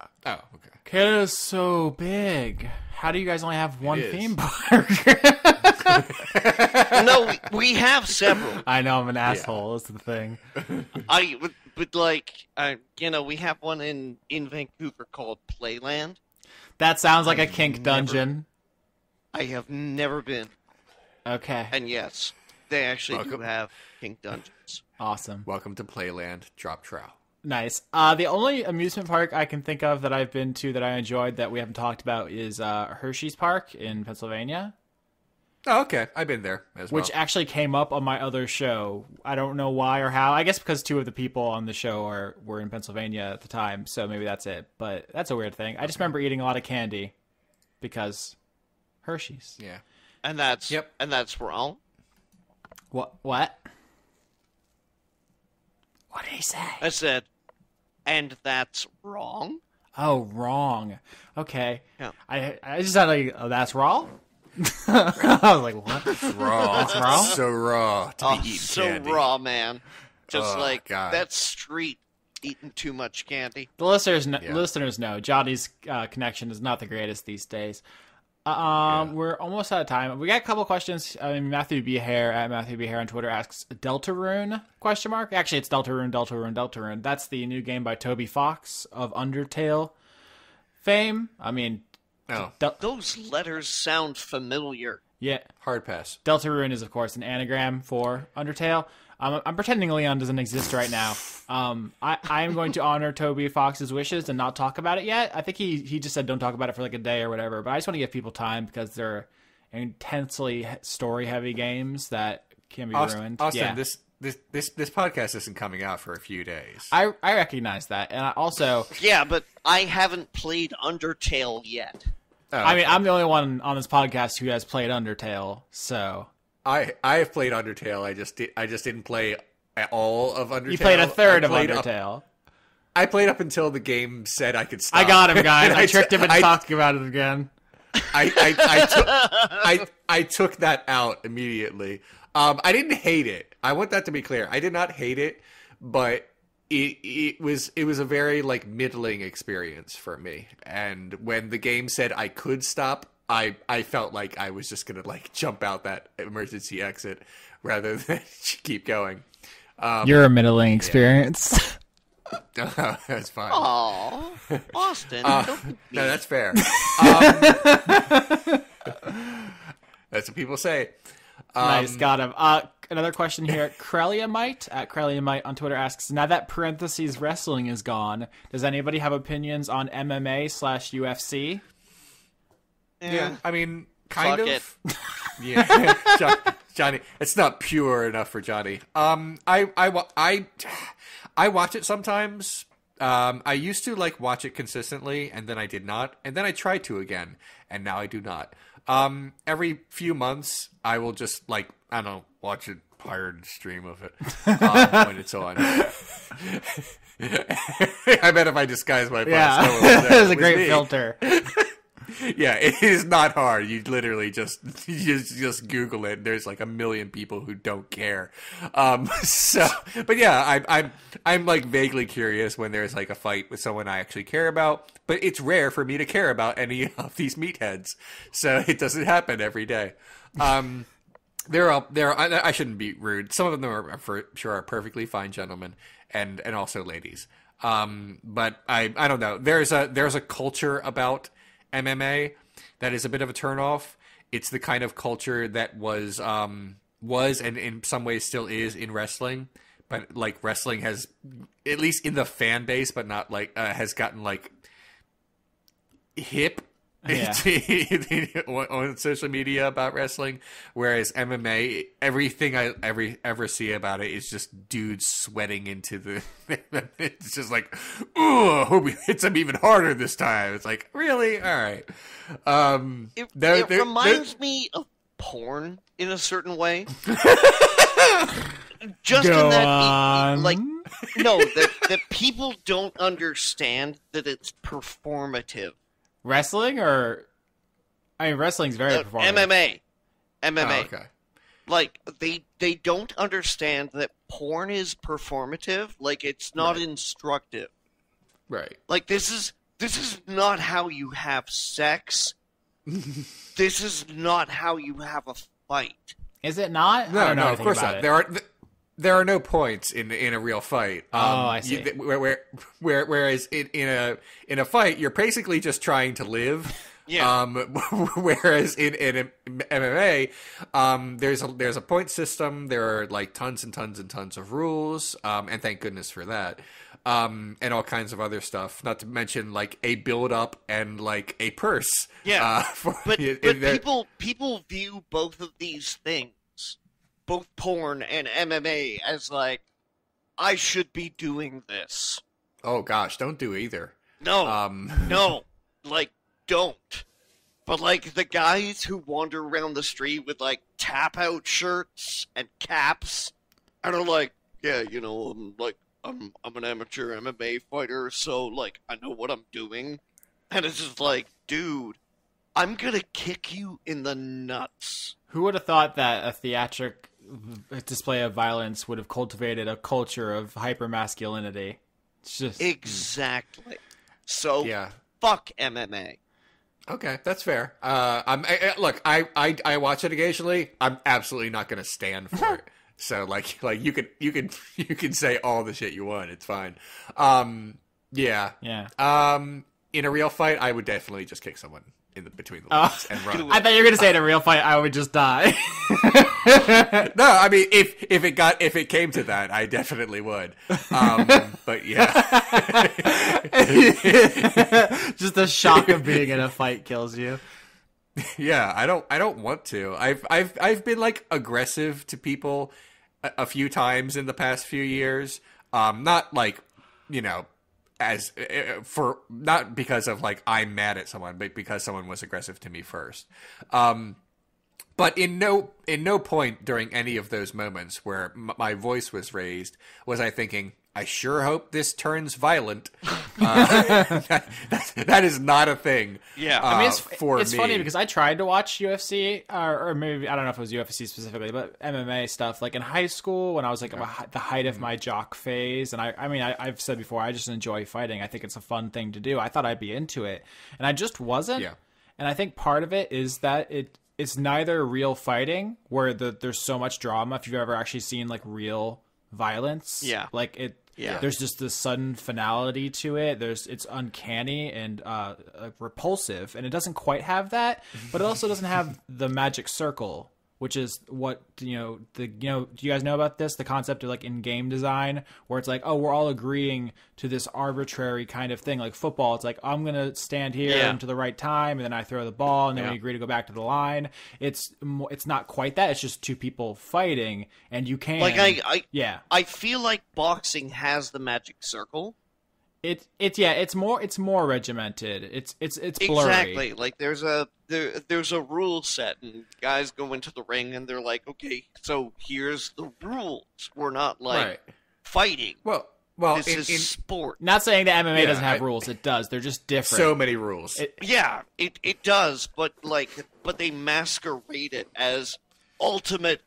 oh, okay. Canada's so big. How do you guys only have one is. theme park? no, we, we have several. I know I'm an asshole. That's the thing. I but, but like uh, you know we have one in in Vancouver called Playland. That sounds like a kink never- dungeon. I have never been, Okay, and yes, they actually do Welcome. have pink dungeons. awesome, Welcome to Playland. Drop trow. Nice. Uh, the only amusement park I can think of that I've been to that I enjoyed that we haven't talked about is uh, Hershey's Park in Pennsylvania. Oh, okay. I've been there as well. which actually came up on my other show. I don't know why or how. I guess because two of the people on the show are were in Pennsylvania at the time, so maybe that's it. But that's a weird thing. I just remember eating a lot of candy because Hershey's. Yeah. And that's Yep. and that's wrong. What? What? What did he say? I said, and that's wrong. Oh, wrong. Okay. Yeah. I I just sounded like oh, that's raw. I was like, what? Raw. That's raw? So raw to Oh, be so candy. raw, man. Just Oh, like God. that street eating too much candy. The listeners, kn- Yeah. listeners know Johnny's uh, connection is not the greatest these days. Um, Yeah. we're almost out of time. We got a couple questions. I mean, Matthew B. Hare at Matthew B. Hare on Twitter asks Deltarune question mark. Actually, it's Deltarune, Deltarune, Deltarune. That's the new game by Toby Fox of Undertale fame. I mean, No. Del- Those letters sound familiar. yeah, Hard pass. Deltarune is of course an anagram for Undertale. Um, I'm pretending Leon doesn't exist right now. Um, I, I am going to honor Toby Fox's wishes and not talk about it yet. I think he, he just said don't talk about it for like a day or whatever. But I just want to give people time because they're intensely story heavy games that can be Austin, ruined. Austin yeah. this, this this this podcast isn't coming out for a few days. I I recognize that, and I also Yeah, but I haven't played Undertale yet. Oh, I mean I'm the only one on this podcast who has played Undertale, so I I have played Undertale. I just did, I just didn't play at all of Undertale. you played a third I of played up- Undertale. I played up until the game said I could stop. I got him, guys. And I tricked him into I, talking about it again. I, I, I, took, I, I took that out immediately. Um, I didn't hate it. I want that to be clear. I did not hate it, but it, it was it was a very like middling experience for me. And when the game said I could stop, I I felt like I was just gonna like jump out that emergency exit rather than keep going. You're a middling experience. that's fine. Aw, Austin. Uh, don't no, that's fair. Um, that's what people say. nice, got him. Uh, another question here. Kreliamite at Kreliamite on Twitter asks, now that parentheses wrestling is gone, does anybody have opinions on MMA slash UFC? Yeah, I mean, kind Fuck of. yeah, Jo- Johnny. It's not pure enough for Johnny. Um, I, I, I, I watch it sometimes. Um, I used to like watch it consistently, and then I did not, and then I tried to again, and now I do not. Um, every few months, I will just like I don't know, watch a pirate stream of it um, when it's on. I bet if I disguise my voice, no one will know Yeah, it was a great me. filter. Yeah, it is not hard. You literally just you just, Google it. There's like a million people who don't care. Um, so, but yeah, I'm I'm I'm like vaguely curious when there's like a fight with someone I actually care about. But it's rare for me to care about any of these meatheads, so it doesn't happen every day. Um, there are there. I, I shouldn't be rude. Some of them are for sure are perfectly fine gentlemen, and and also ladies. Um, but I I don't know. There's a there's a culture about MMA that is a bit of a turnoff. It's the kind of culture that was um was and in some ways still is in wrestling, but like wrestling has at least in the fan base, but not like uh, has gotten like hip Yeah. on social media about wrestling, whereas MMA, everything I ever ever see about it is just dudes sweating into the. it's just like, oh, hope he hits him even harder this time. It's like, really, all right. Um, It, there- it there- reminds me of porn in a certain way. Just Go in that, on. like, no, that that people don't understand that it's performative. Wrestling or I mean wrestling's very Uh, performative. MMA, Oh, MMA. okay. Like they they don't understand that porn is performative. Like it's not instructive. Right. Like this is this is not how you have sex. this is not how you have a fight. Is it not? I No, don't know no, of course not. it. There are th- there are no points in in a real fight. Um, Oh, I see. th- where, where, where, whereas in, in a in a fight, you're basically just trying to live. Yeah. Um, whereas in, in MMA, um, there's a there's a point system. There are like tons and tons and tons of rules. Um, and thank goodness for that. Um, and all kinds of other stuff. Not to mention like a build up and like a purse. Yeah. Uh, for, But in but there- people people view both of these things, both porn and MMA, as like I should be doing this. oh gosh, don't do either. No, Um, no, like don't. But like the guys who wander around the street with like tap out shirts and caps, and are like, yeah, you know, I'm like I'm I'm an amateur MMA fighter, so like I know what I'm doing, and it's just like, dude, I'm gonna kick you in the nuts. Who would have thought that a theatric v- display of violence would have cultivated a culture of hyper masculinity. just Exactly. So yeah. fuck MMA. Okay, that's fair. Uh, I'm I, I- look. I, I I watch it occasionally. I'm absolutely not going to stand for it. So like like you could you could you can say all the shit you want. It's fine. Um, yeah. yeah. Um, in a real fight, I would definitely just kick someone in the between the Oh. legs and run. I thought you were gonna say in a real fight I would just die. no, I mean if if it got if it came to that, I definitely would. Um, but yeah, just the shock of being in a fight kills you. yeah. I don't I don't want to. I've I've I've been like aggressive to people a, a few times in the past few years. Um, not like you know as uh, for not because of like I'm mad at someone, but because someone was aggressive to me first. Um, but in no in no point during any of those moments where m- my voice was raised was I thinking, I sure hope this turns violent. Uh, that, that, that is not a thing. Yeah. uh, I mean, it's, for it's me. funny because I tried to watch UFC, or, or maybe I don't know if it was UFC specifically, but MMA stuff. Like in high school, when I was like at the height of my jock phase, and I, I mean, I, I've said before, I just enjoy fighting. I think it's a fun thing to do. I thought I'd be into it, and I just wasn't. Yeah. And I think part of it is that it it's neither real fighting where the, there's so much drama. If you've ever actually seen like real violence, Yeah. like it. Yeah. There's just this sudden finality to it. There's it's uncanny and uh, uh, repulsive, and it doesn't quite have that, but it also doesn't have the magic circle, which is what you know. The you know, do you guys know about this? The concept of like in game design, where it's like, oh, we're all agreeing to this arbitrary kind of thing. Like football, it's like I'm gonna stand here Yeah. to the right time, and then I throw the ball, and then Yeah. we agree to go back to the line. It's it's not quite that. It's just two people fighting, and you can Like I, I yeah. I feel like boxing has the magic circle. It it's yeah, it's more it's more regimented. It's it's it's blurry. Exactly. Like there's a there there's a rule set and guys go into the ring and they're like, "Okay, so here's the rules. We're not like right. fighting." Well, Well, this in, is in sport. Not saying that MMA Yeah, doesn't have I- rules. It does. They're just different. so many rules. It- Yeah, it it does, but like, but they masquerade it as ultimate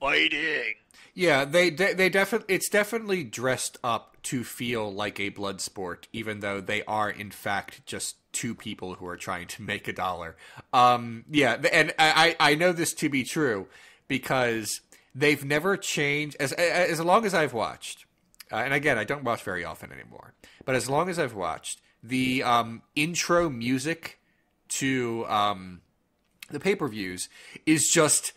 fighting. Yeah, they they, they definitely it's definitely dressed up to feel like a blood sport, even though they are in fact just two people who are trying to make a dollar. Um, yeah, and I I know this to be true because they've never changed as as long as I've watched. Uh, and again, I don't watch very often anymore. But as long as I've watched, the um, intro music to um, the pay per views is just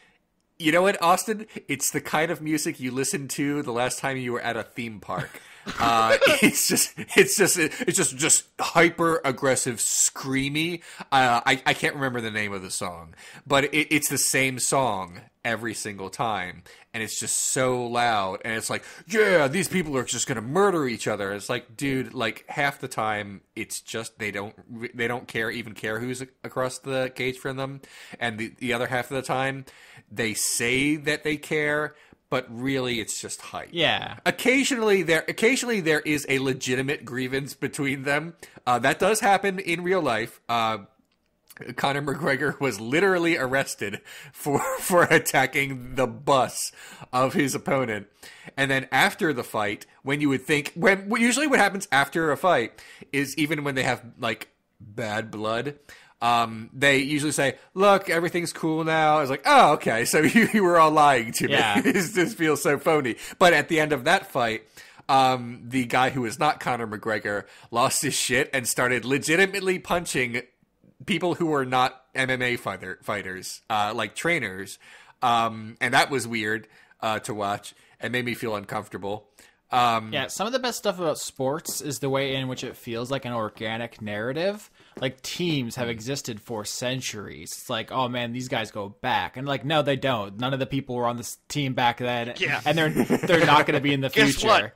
you know what, Austin? It's the kind of music you listened to the last time you were at a theme park. Uh, it's just, it's just, it's just, just hyper aggressive, screamy. Uh, I, I can't remember the name of the song, but it, it's the same song every single time, and it's just so loud, and it's like, yeah, these people are just gonna murder each other. It's like, dude, like half the time, it's just they don't, they don't care, even care who's across the cage from them, and the the other half of the time, they say that they care, but really it's just hype. yeah. Occasionally there occasionally there is a legitimate grievance between them. Uh, that does happen in real life. Uh, Conor McGregor was literally arrested for for attacking the bus of his opponent. And then after the fight, when you would think when usually what happens after a fight is even when they have like bad blood, um, they usually say, "Look, everything's cool now." I was like, "Oh, okay, so you, you were all lying to me. Yeah. this, this feels so phony." But at the end of that fight, um, the guy who was not Conor McGregor lost his shit and started legitimately punching people who were not MMA fighter, fighters, uh, like trainers, um, and that was weird uh, to watch and made me feel uncomfortable. Um, Yeah, some of the best stuff about sports is the way in which it feels like an organic narrative. Like teams have existed for centuries. It's like, oh man, these guys go back, and like, no, they don't. None of the people were on this team back then, Yeah. and they're they're not going to be in the Guess future. what?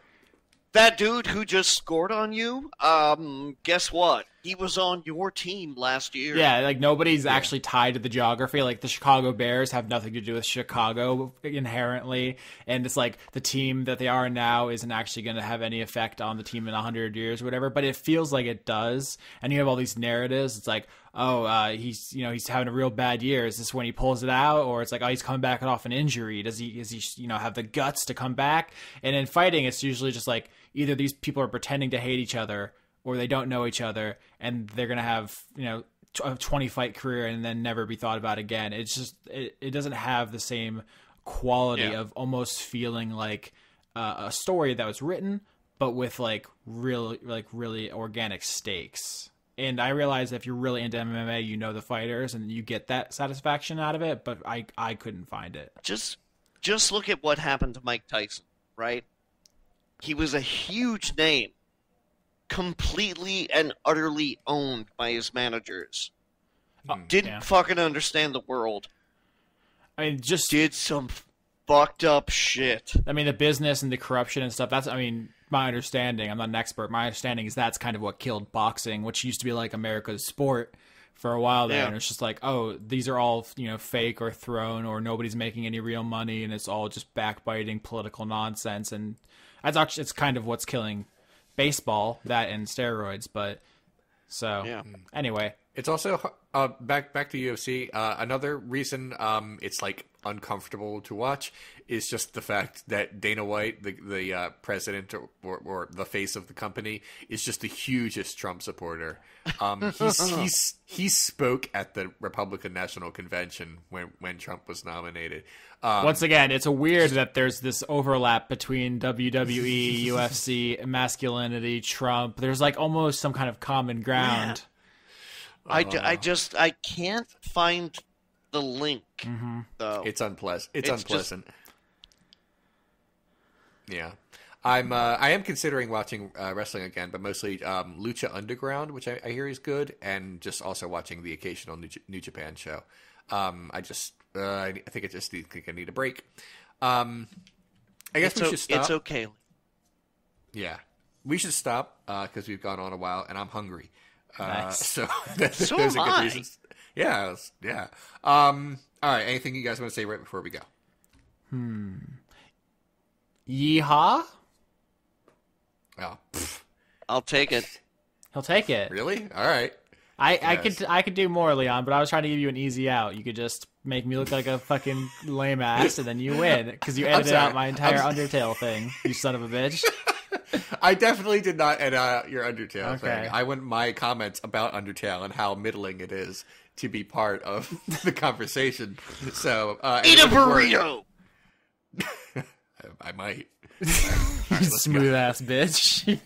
That dude who just scored on you, um, guess what? He was on your team last year. Yeah, like nobody's actually tied to the geography. Like the Chicago Bears have nothing to do with Chicago inherently, and it's like the team that they are now isn't actually going to have any effect on the team in hundred years, or whatever. But it feels like it does, and you have all these narratives. It's like, oh, uh, he's you know he's having a real bad year. Is this when he pulls it out, or it's like, oh, he's coming back off an injury? Does he is he you know have the guts to come back? And in fighting, it's usually just like either these people are pretending to hate each other or they don't know each other and they're going to have, you know, a 20 fight career and then never be thought about again. It's just, it, it doesn't have the same quality Yeah. of almost feeling like uh, a story that was written, but with like really, like really organic stakes. And I realize if you're really into MMA, you know the fighters and you get that satisfaction out of it, but I, I couldn't find it. Just, just look at what happened to Mike Tyson, right? He was a huge name, completely and utterly owned by his managers. Hmm, uh, didn't yeah. fucking understand the world. I mean, just Did some fucked up shit. I mean, the business and the corruption and stuff. That's, I mean, my understanding. I'm not an expert. My understanding is that's kind of what killed boxing, which used to be like America's sport for a while there. Yeah. And it's just like, oh, these are all you know fake or thrown, or nobody's making any real money, and it's all just backbiting political nonsense. And that's actually it's kind of what's killing baseball, that and steroids. But so Yeah. anyway, It's also uh, back back to UFC. Uh, another reason um, it's like uncomfortable to watch is just the fact that Dana White, the the uh, president or, or, or the face of the company, is just the hugest Trump supporter. Um, he's, he's he spoke at the Republican National Convention when when Trump was nominated. Um, Once again, it's a weird that there's this overlap between WWE, UFC, masculinity, Trump. There's like almost some kind of common ground. I, ju- I just I can't find the link though. It's unpleasant. It's, It's just- unpleasant. Yeah, I'm. Uh, I am considering watching uh, wrestling again, but mostly um, Lucha Underground, which I, I hear is good, and just also watching the occasional New, J- New Japan show. Um, I just, uh, I, I think I just need, think I need a break. Um, I guess it's, we o- should stop. it's okay. Yeah, we should stop because we've gone on a while, and I'm hungry. Uh, Nice. So, So those am are good I. reasons. Yeah, it's- yeah. Um, all right. Anything you guys want to say right before we go? Hmm. Yeehaw! Oh, pff, I'll take it. He'll take it. really? All right. I, I could I could do more, Leon, but I was trying to give you an easy out. You could just make me look like a fucking lame ass, and then you win because you edited out my entire I'm- Undertale thing. You son of a bitch. I definitely did not edit out your Undertale Okay. thing. I went my comments about Undertale and how middling it is to be part of the conversation. So uh, Eat a burrito. I, I might. Smooth ass bitch.